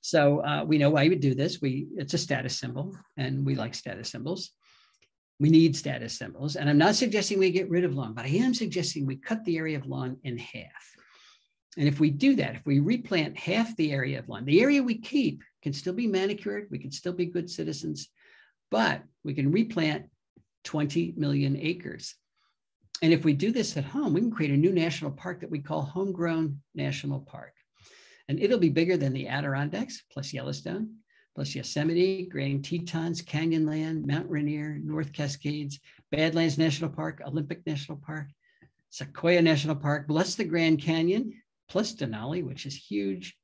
So uh, we know why we do this. We it's a status symbol, and we like status symbols. We need status symbols, and I'm not suggesting we get rid of lawn, but I am suggesting we cut the area of lawn in half. And if we do that, if we replant half the area of lawn, the area we keep can still be manicured, we can still be good citizens, but we can replant 20 million acres. And if we do this at home, we can create a new national park that we call Homegrown National Park. And it'll be bigger than the Adirondacks, plus Yellowstone, plus Yosemite, Grand Tetons, Canyonland, Mount Rainier, North Cascades, Badlands National Park, Olympic National Park, Sequoia National Park, plus the Grand Canyon, plus Denali, which is huge,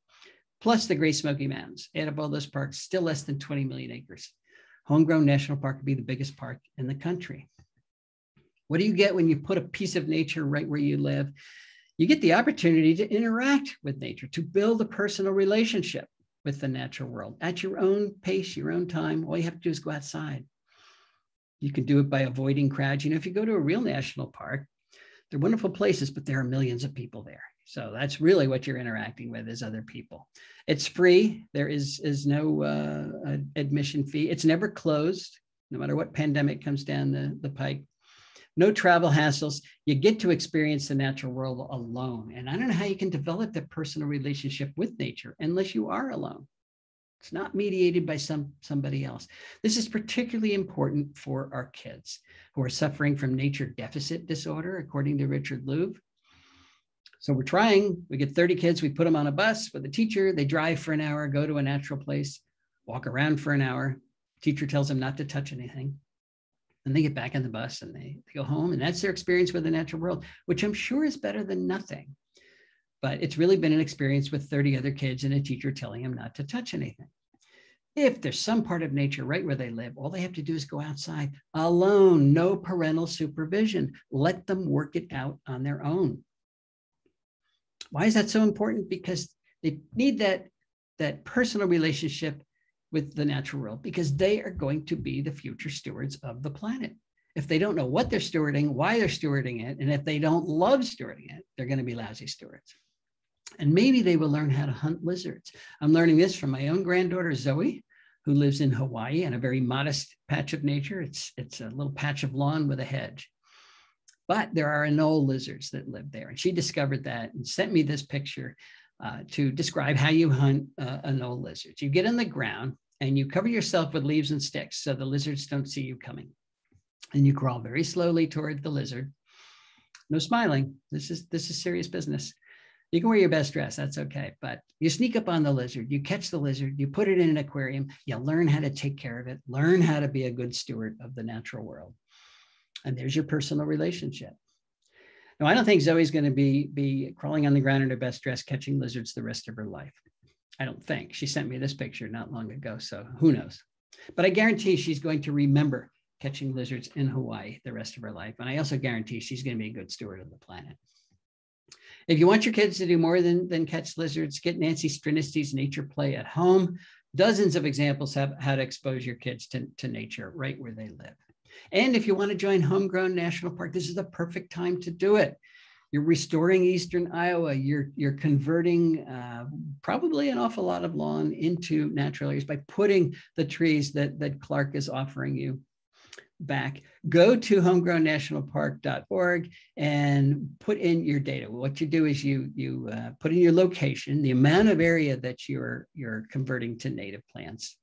plus the Great Smoky Mountains. Add up all those parks, still less than 20 million acres. Homegrown National Park would be the biggest park in the country. What do you get when you put a piece of nature right where you live? You get the opportunity to interact with nature, to build a personal relationship with the natural world at your own pace, your own time. All you have to do is go outside. You can do it by avoiding crowds. You know, if you go to a real national park, they're wonderful places, but there are millions of people there. So that's really what you're interacting with is other people. It's free. There is is no uh, admission fee. It's never closed, no matter what pandemic comes down the, the pike. No travel hassles. You get to experience the natural world alone. And I don't know how you can develop that personal relationship with nature unless you are alone. It's not mediated by some somebody else. This is particularly important for our kids who are suffering from nature deficit disorder, according to Richard Louv. So we're trying, we get 30 kids, we put them on a bus with a teacher, they drive for an hour, go to a natural place, walk around for an hour. Teacher tells them not to touch anything. And they get back on the bus and they, they go home. And that's their experience with the natural world, which I'm sure is better than nothing. But it's really been an experience with 30 other kids and a teacher telling them not to touch anything. If there's some part of nature right where they live, all they have to do is go outside alone, no parental supervision. Let them work it out on their own. Why is that so important? Because they need that, that personal relationship with the natural world because they are going to be the future stewards of the planet. If they don't know what they're stewarding, why they're stewarding it, and if they don't love stewarding it, they're going to be lousy stewards. And maybe they will learn how to hunt lizards. I'm learning this from my own granddaughter, Zoe, who lives in Hawaii in a very modest patch of nature. It's, it's a little patch of lawn with a hedge. But there are anole lizards that live there. And she discovered that and sent me this picture uh, to describe how you hunt uh, anole lizards. You get in the ground and you cover yourself with leaves and sticks so the lizards don't see you coming. And you crawl very slowly toward the lizard. No smiling. This is this is serious business. You can wear your best dress, that's okay. But you sneak up on the lizard, you catch the lizard, you put it in an aquarium, you learn how to take care of it, learn how to be a good steward of the natural world. And there's your personal relationship. Now, I don't think Zoe's going to be, be crawling on the ground in her best dress, catching lizards the rest of her life. I don't think. She sent me this picture not long ago, so who knows? But I guarantee she's going to remember catching lizards in Hawaii the rest of her life. And I also guarantee she's going to be a good steward of the planet. If you want your kids to do more than, than catch lizards, get Nancy Striniste's Nature Play at Home. Dozens of examples have how to expose your kids to, to nature right where they live. And if you want to join Homegrown National Park, this is the perfect time to do it. You're restoring Eastern Iowa. You're, you're converting uh, probably an awful lot of lawn into natural areas by putting the trees that, that Clark is offering you back, go to homegrownnationalpark.org and put in your data. What you do is you you uh, put in your location, the amount of area that you're you're converting to native plants,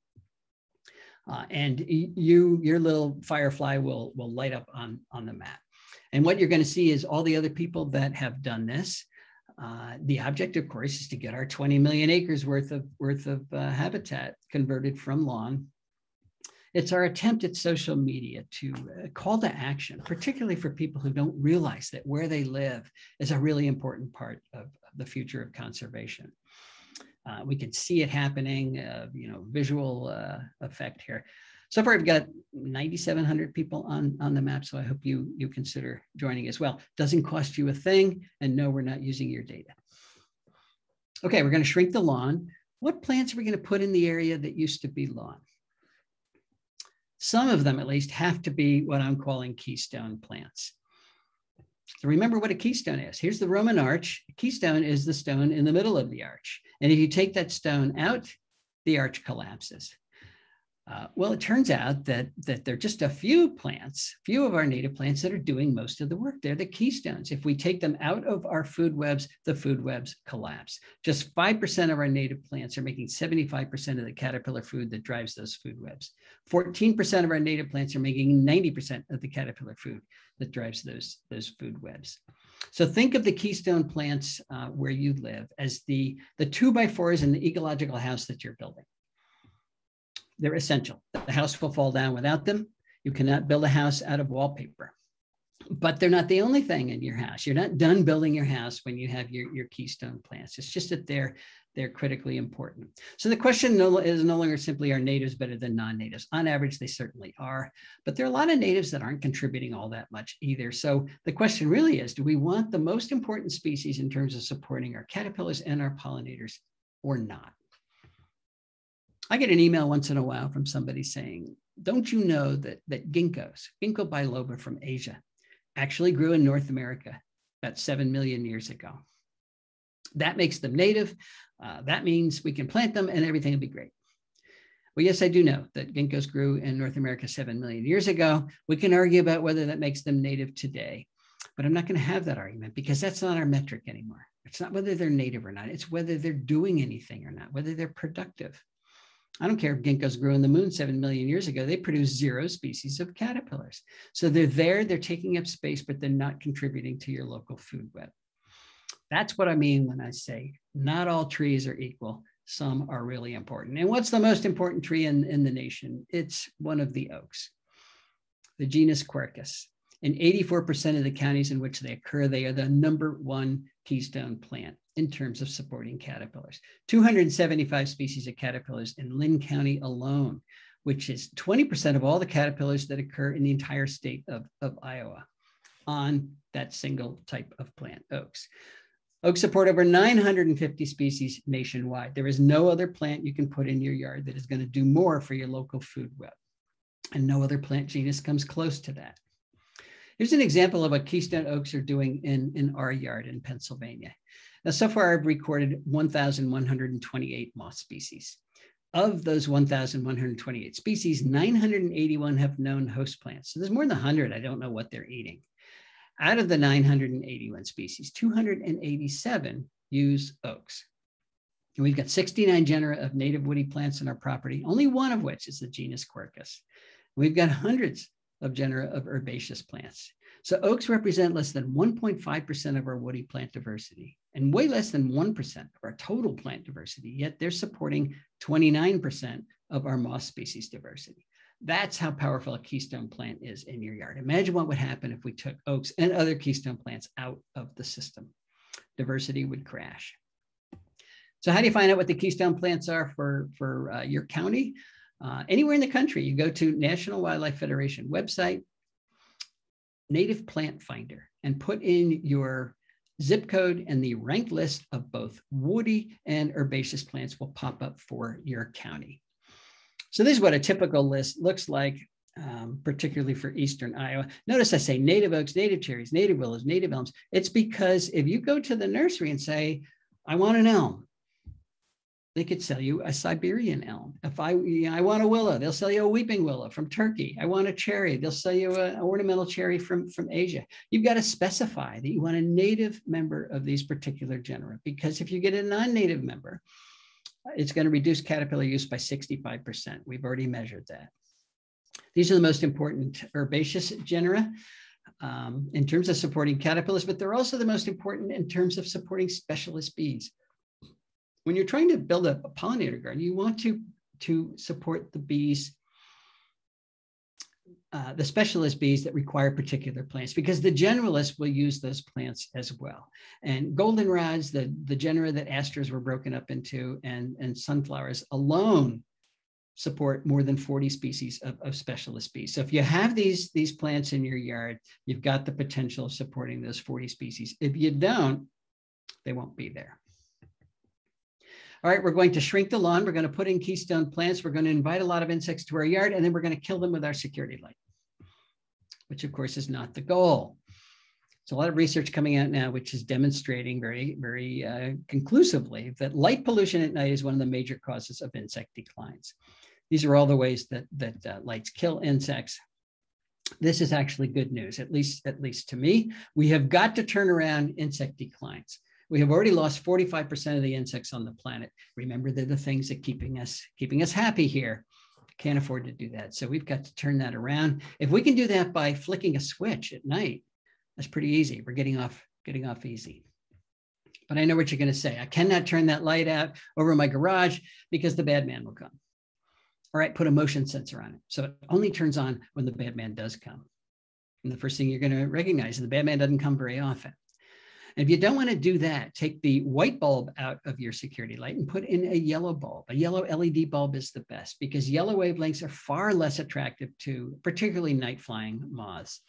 uh, and you your little firefly will will light up on on the map. And what you're going to see is all the other people that have done this. Uh, the object, of course, is to get our 20 million acres worth of worth of uh, habitat converted from lawn it's our attempt at social media to uh, call to action, particularly for people who don't realize that where they live is a really important part of, of the future of conservation. Uh, we can see it happening, uh, you know, visual uh, effect here. So far, I've got 9,700 people on, on the map, so I hope you, you consider joining as well. Doesn't cost you a thing, and no, we're not using your data. Okay, we're going to shrink the lawn. What plants are we going to put in the area that used to be lawn? Some of them, at least, have to be what I'm calling keystone plants. So remember what a keystone is. Here's the Roman arch. A keystone is the stone in the middle of the arch. And if you take that stone out, the arch collapses. Uh, well, it turns out that, that there are just a few plants, few of our native plants that are doing most of the work. They're the keystones. If we take them out of our food webs, the food webs collapse. Just 5% of our native plants are making 75% of the caterpillar food that drives those food webs. 14% of our native plants are making 90% of the caterpillar food that drives those, those food webs. So think of the keystone plants uh, where you live as the, the two by fours in the ecological house that you're building they're essential. The house will fall down without them. You cannot build a house out of wallpaper. But they're not the only thing in your house. You're not done building your house when you have your, your keystone plants. It's just that they're they're critically important. So the question is no longer simply are natives better than non-natives? On average, they certainly are, but there are a lot of natives that aren't contributing all that much either. So the question really is, do we want the most important species in terms of supporting our caterpillars and our pollinators or not? I get an email once in a while from somebody saying, don't you know that, that ginkgos, ginkgo biloba from Asia, actually grew in North America about 7 million years ago? That makes them native. Uh, that means we can plant them and everything will be great. Well, yes, I do know that ginkgos grew in North America 7 million years ago. We can argue about whether that makes them native today, but I'm not going to have that argument because that's not our metric anymore. It's not whether they're native or not, it's whether they're doing anything or not, whether they're productive. I don't care if ginkgos grew in the moon seven million years ago, they produce zero species of caterpillars. So they're there, they're taking up space, but they're not contributing to your local food web. That's what I mean when I say not all trees are equal. Some are really important. And what's the most important tree in, in the nation? It's one of the oaks, the genus Quercus. In 84% of the counties in which they occur, they are the number one keystone plant in terms of supporting caterpillars. 275 species of caterpillars in Linn County alone, which is 20% of all the caterpillars that occur in the entire state of, of Iowa on that single type of plant, oaks. Oaks support over 950 species nationwide. There is no other plant you can put in your yard that is going to do more for your local food web. And no other plant genus comes close to that. Here's an example of what keystone oaks are doing in, in our yard in Pennsylvania. Now, so far I've recorded 1,128 moss species. Of those 1,128 species, 981 have known host plants. So there's more than 100 I don't know what they're eating. Out of the 981 species, 287 use oaks. And we've got 69 genera of native woody plants on our property, only one of which is the genus Quercus. We've got hundreds of genera of herbaceous plants. So oaks represent less than 1.5% of our woody plant diversity and way less than 1% of our total plant diversity, yet they're supporting 29% of our moss species diversity. That's how powerful a keystone plant is in your yard. Imagine what would happen if we took oaks and other keystone plants out of the system. Diversity would crash. So how do you find out what the keystone plants are for, for uh, your county? Uh, anywhere in the country, you go to National Wildlife Federation website, Native Plant Finder, and put in your zip code and the ranked list of both woody and herbaceous plants will pop up for your county. So this is what a typical list looks like, um, particularly for Eastern Iowa. Notice I say native oaks, native cherries, native willows, native elms. It's because if you go to the nursery and say, I want an elm, they could sell you a Siberian elm. If I, you know, I want a willow, they'll sell you a weeping willow from Turkey. I want a cherry, they'll sell you an ornamental cherry from, from Asia. You've got to specify that you want a native member of these particular genera, because if you get a non-native member, it's going to reduce caterpillar use by 65%. We've already measured that. These are the most important herbaceous genera um, in terms of supporting caterpillars, but they're also the most important in terms of supporting specialist bees when you're trying to build a, a pollinator garden, you want to, to support the bees uh, the specialist bees that require particular plants because the generalists will use those plants as well. And goldenrods, the, the genera that asters were broken up into, and, and sunflowers alone support more than 40 species of, of specialist bees. So if you have these, these plants in your yard, you've got the potential of supporting those 40 species. If you don't, they won't be there. All right, we're going to shrink the lawn. We're going to put in keystone plants. We're going to invite a lot of insects to our yard, and then we're going to kill them with our security light, which of course is not the goal. There's a lot of research coming out now, which is demonstrating very, very uh, conclusively that light pollution at night is one of the major causes of insect declines. These are all the ways that, that uh, lights kill insects. This is actually good news, at least, at least to me. We have got to turn around insect declines. We have already lost 45% of the insects on the planet. Remember, they're the things that keeping us keeping us happy here. Can't afford to do that. So we've got to turn that around. If we can do that by flicking a switch at night, that's pretty easy. We're getting off getting off easy. But I know what you're going to say. I cannot turn that light out over my garage because the bad man will come. All right, put a motion sensor on it. So it only turns on when the bad man does come. And the first thing you're going to recognize is the bad man doesn't come very often. And if you don't want to do that, take the white bulb out of your security light and put in a yellow bulb. A yellow LED bulb is the best because yellow wavelengths are far less attractive to particularly night flying moths.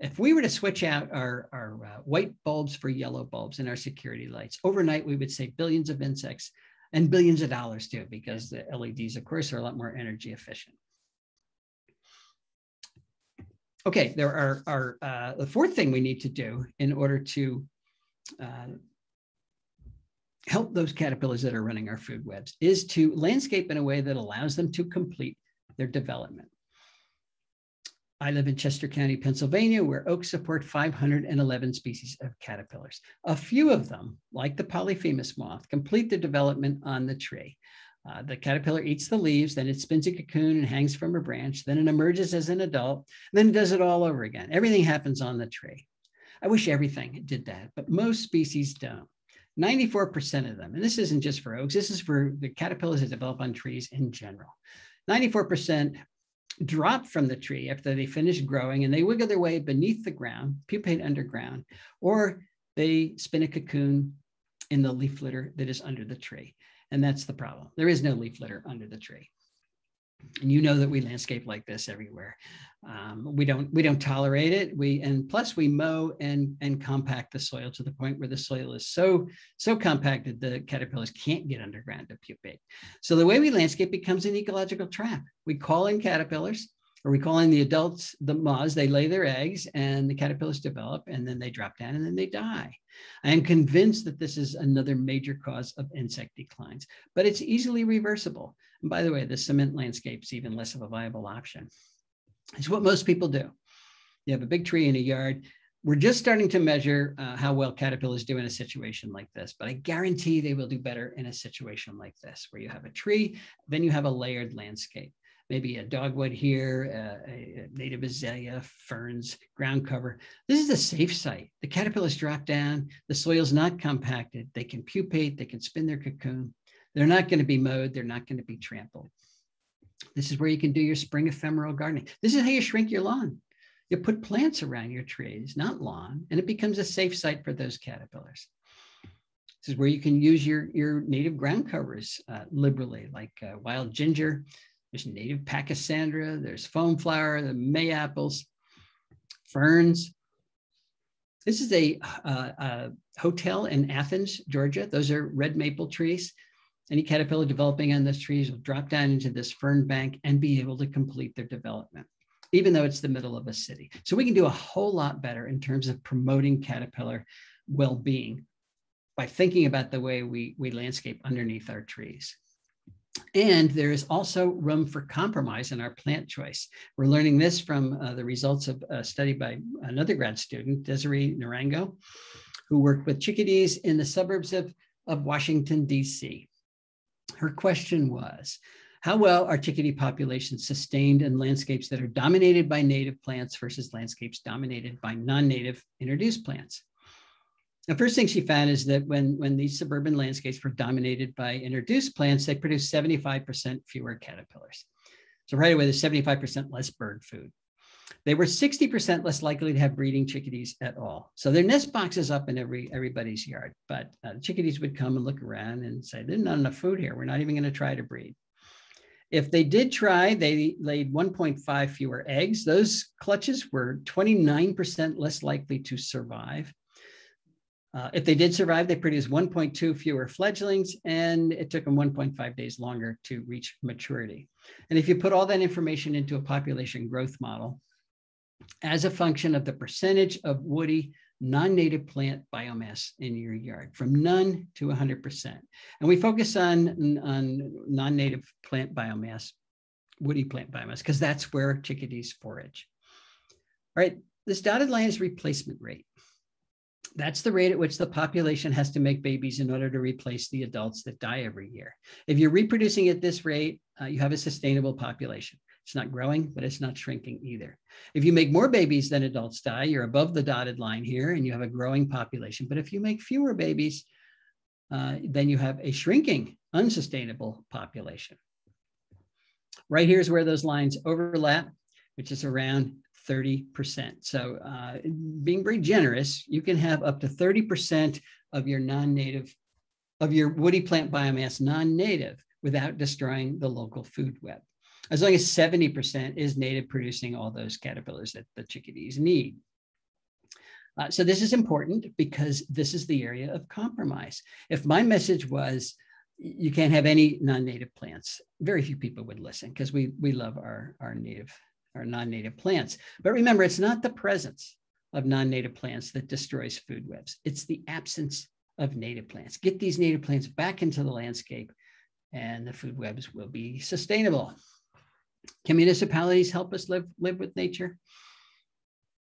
If we were to switch out our, our uh, white bulbs for yellow bulbs in our security lights, overnight we would save billions of insects and billions of dollars too, because the LEDs, of course, are a lot more energy efficient. Okay, there are, are uh, the fourth thing we need to do in order to uh, help those caterpillars that are running our food webs is to landscape in a way that allows them to complete their development. I live in Chester County, Pennsylvania, where oaks support 511 species of caterpillars. A few of them, like the Polyphemus moth, complete their development on the tree. Uh, the caterpillar eats the leaves, then it spins a cocoon and hangs from a branch. Then it emerges as an adult. Then it does it all over again. Everything happens on the tree. I wish everything did that, but most species don't. 94% of them, and this isn't just for oaks, this is for the caterpillars that develop on trees in general. 94% drop from the tree after they finish growing and they wiggle their way beneath the ground, pupate underground, or they spin a cocoon in the leaf litter that is under the tree. And that's the problem. There is no leaf litter under the tree. And you know that we landscape like this everywhere. Um, we don't we don't tolerate it. We and plus we mow and and compact the soil to the point where the soil is so so compacted the caterpillars can't get underground to pupate. So the way we landscape becomes an ecological trap. We call in caterpillars or we the adults the moths. They lay their eggs and the caterpillars develop and then they drop down and then they die. I am convinced that this is another major cause of insect declines, but it's easily reversible. And by the way, the cement landscape is even less of a viable option. It's what most people do. You have a big tree in a yard. We're just starting to measure uh, how well caterpillars do in a situation like this, but I guarantee they will do better in a situation like this, where you have a tree, then you have a layered landscape maybe a dogwood here, uh, a native azalea, ferns, ground cover. This is a safe site. The caterpillars drop down, the soil's not compacted, they can pupate, they can spin their cocoon. They're not going to be mowed, they're not going to be trampled. This is where you can do your spring ephemeral gardening. This is how you shrink your lawn. You put plants around your trees, not lawn, and it becomes a safe site for those caterpillars. This is where you can use your, your native ground covers uh, liberally, like uh, wild ginger, there's native pachysandra, there's foam flower, the mayapples, ferns. This is a, uh, a, hotel in Athens, Georgia. Those are red maple trees. Any caterpillar developing on those trees will drop down into this fern bank and be able to complete their development, even though it's the middle of a city. So we can do a whole lot better in terms of promoting caterpillar well-being by thinking about the way we, we landscape underneath our trees. And there is also room for compromise in our plant choice. We're learning this from uh, the results of a study by another grad student, Desiree Narango, who worked with chickadees in the suburbs of, of Washington, D.C. Her question was, how well are chickadee populations sustained in landscapes that are dominated by native plants versus landscapes dominated by non-native introduced plants? The first thing she found is that when, when these suburban landscapes were dominated by introduced plants, they produced 75% fewer caterpillars. So right away, there's 75% less bird food. They were 60% less likely to have breeding chickadees at all. So their nest boxes up in every everybody's yard, but uh, chickadees would come and look around and say, there's not enough food here. We're not even going to try to breed. If they did try, they laid 1.5 fewer eggs. Those clutches were 29% less likely to survive. Uh, if they did survive, they produced 1.2 fewer fledglings, and it took them 1.5 days longer to reach maturity. And if you put all that information into a population growth model, as a function of the percentage of woody non-native plant biomass in your yard from none to 100%. And we focus on, on non-native plant biomass, woody plant biomass, because that's where chickadees forage. All right, this dotted line is replacement rate. That's the rate at which the population has to make babies in order to replace the adults that die every year. If you're reproducing at this rate, uh, you have a sustainable population. It's not growing, but it's not shrinking either. If you make more babies than adults die, you're above the dotted line here and you have a growing population. But if you make fewer babies, uh, then you have a shrinking, unsustainable population. Right here is where those lines overlap, which is around 30%. So uh, being very generous, you can have up to 30% of your non-native, of your woody plant biomass non-native without destroying the local food web. As long as 70% is native producing all those caterpillars that the chickadees need. Uh, so this is important because this is the area of compromise. If my message was, you can't have any non-native plants, very few people would listen because we, we love our, our native or non-native plants. But remember, it's not the presence of non-native plants that destroys food webs. It's the absence of native plants. Get these native plants back into the landscape and the food webs will be sustainable. Can municipalities help us live, live with nature?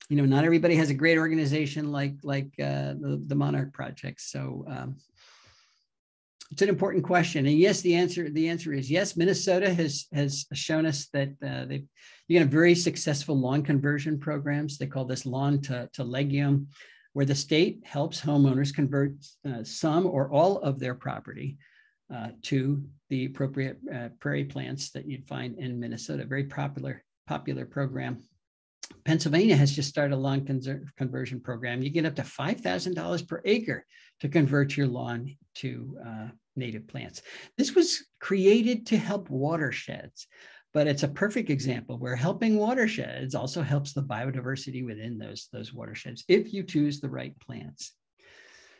You know, not everybody has a great organization like, like uh, the, the Monarch Project. So um, it's an important question, and yes, the answer the answer is yes. Minnesota has has shown us that uh, they you have very successful lawn conversion programs. They call this lawn to, to legume, where the state helps homeowners convert uh, some or all of their property uh, to the appropriate uh, prairie plants that you'd find in Minnesota. Very popular popular program. Pennsylvania has just started a lawn conversion program. You get up to $5,000 per acre to convert your lawn to uh, native plants. This was created to help watersheds, but it's a perfect example where helping watersheds also helps the biodiversity within those, those watersheds if you choose the right plants.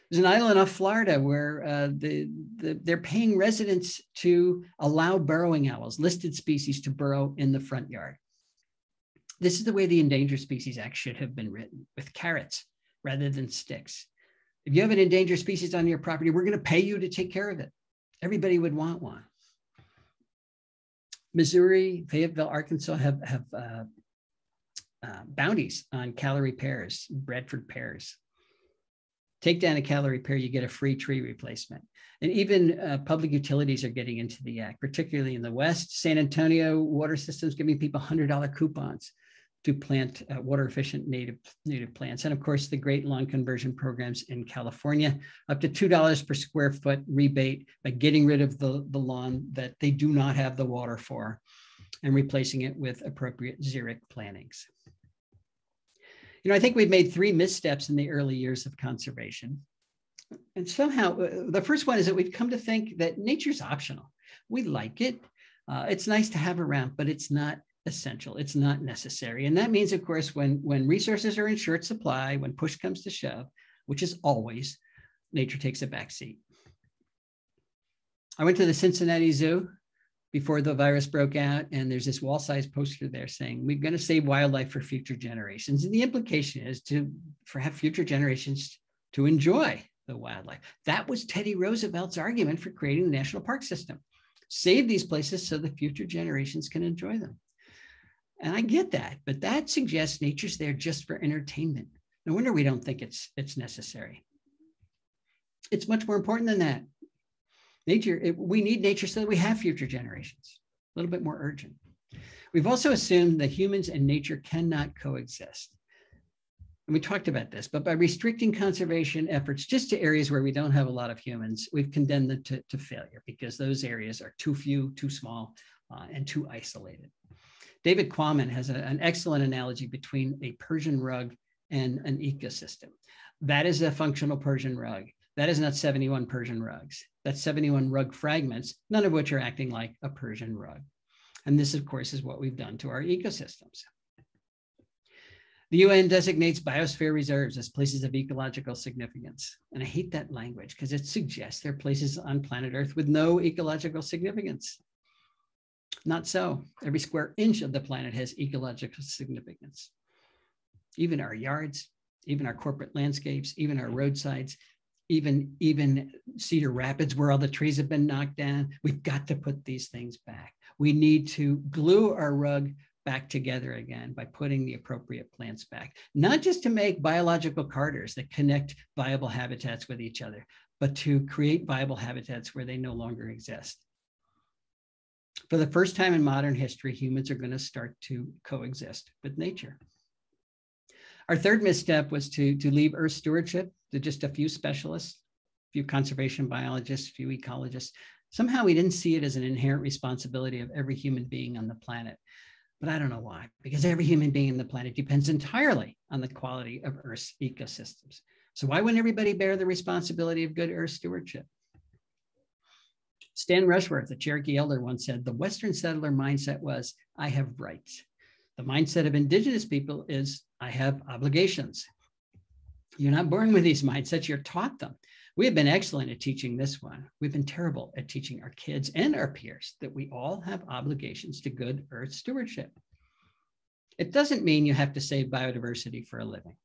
There's an island off Florida where uh, the, the, they're paying residents to allow burrowing owls, listed species, to burrow in the front yard. This is the way the Endangered Species Act should have been written with carrots rather than sticks. If you have an endangered species on your property, we're going to pay you to take care of it. Everybody would want one. Missouri, Fayetteville, Arkansas have, have uh, uh, bounties on Callery pears, Bradford pears. Take down a Callery pear, you get a free tree replacement. And even uh, public utilities are getting into the act, particularly in the West. San Antonio water systems giving people $100 coupons to plant uh, water efficient native, native plants. And of course, the great lawn conversion programs in California, up to $2 per square foot rebate by getting rid of the, the lawn that they do not have the water for and replacing it with appropriate xeric plantings. You know, I think we've made three missteps in the early years of conservation. And somehow, uh, the first one is that we've come to think that nature's optional. We like it. Uh, it's nice to have around, but it's not essential. It's not necessary. And that means, of course, when, when resources are in short supply, when push comes to shove, which is always, nature takes a back seat. I went to the Cincinnati Zoo before the virus broke out, and there's this wall-sized poster there saying, we're going to save wildlife for future generations. And the implication is to for have future generations to enjoy the wildlife. That was Teddy Roosevelt's argument for creating the national park system. Save these places so the future generations can enjoy them. And I get that, but that suggests nature's there just for entertainment. No wonder we don't think it's, it's necessary. It's much more important than that. Nature, it, we need nature so that we have future generations, a little bit more urgent. We've also assumed that humans and nature cannot coexist. And we talked about this, but by restricting conservation efforts just to areas where we don't have a lot of humans, we've condemned them to, to failure because those areas are too few, too small, uh, and too isolated. David Quammen has a, an excellent analogy between a Persian rug and an ecosystem. That is a functional Persian rug. That is not 71 Persian rugs. That's 71 rug fragments, none of which are acting like a Persian rug. And this, of course, is what we've done to our ecosystems. The UN designates biosphere reserves as places of ecological significance. And I hate that language because it suggests they're places on planet Earth with no ecological significance. Not so. Every square inch of the planet has ecological significance. Even our yards, even our corporate landscapes, even our roadsides, even, even Cedar Rapids, where all the trees have been knocked down, we've got to put these things back. We need to glue our rug back together again by putting the appropriate plants back, not just to make biological corridors that connect viable habitats with each other, but to create viable habitats where they no longer exist for the first time in modern history, humans are going to start to coexist with nature. Our third misstep was to, to leave Earth stewardship to just a few specialists, a few conservation biologists, a few ecologists. Somehow we didn't see it as an inherent responsibility of every human being on the planet. But I don't know why, because every human being on the planet depends entirely on the quality of Earth's ecosystems. So why wouldn't everybody bear the responsibility of good Earth stewardship? Stan Rushworth, the Cherokee elder, once said the Western settler mindset was, I have rights. The mindset of indigenous people is, I have obligations. You're not born with these mindsets, you're taught them. We have been excellent at teaching this one. We've been terrible at teaching our kids and our peers that we all have obligations to good earth stewardship. It doesn't mean you have to save biodiversity for a living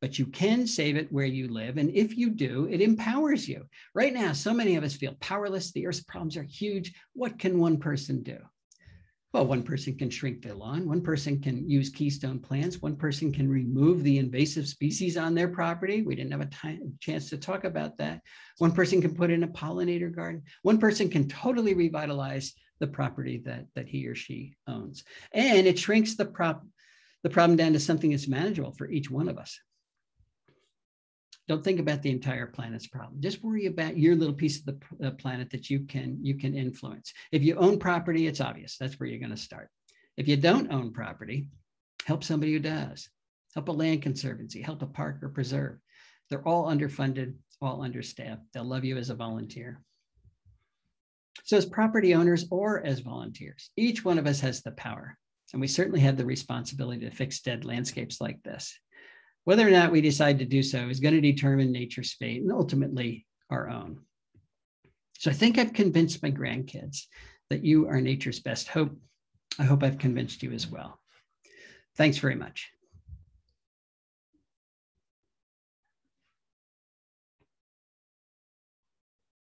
but you can save it where you live. And if you do, it empowers you. Right now, so many of us feel powerless. The Earth's problems are huge. What can one person do? Well, one person can shrink their lawn, one person can use keystone plants, one person can remove the invasive species on their property. We didn't have a time, chance to talk about that. One person can put in a pollinator garden. One person can totally revitalize the property that, that he or she owns. And it shrinks the, prop, the problem down to something that's manageable for each one of us. Don't think about the entire planet's problem. Just worry about your little piece of the uh, planet that you can you can influence. If you own property, it's obvious. That's where you're going to start. If you don't own property, help somebody who does. Help a land conservancy, help a park or preserve. They're all underfunded, all understaffed. They'll love you as a volunteer. So as property owners or as volunteers, each one of us has the power. And we certainly have the responsibility to fix dead landscapes like this. Whether or not we decide to do so is going to determine nature's fate and ultimately our own. So I think I've convinced my grandkids that you are nature's best hope. I hope I've convinced you as well. Thanks very much.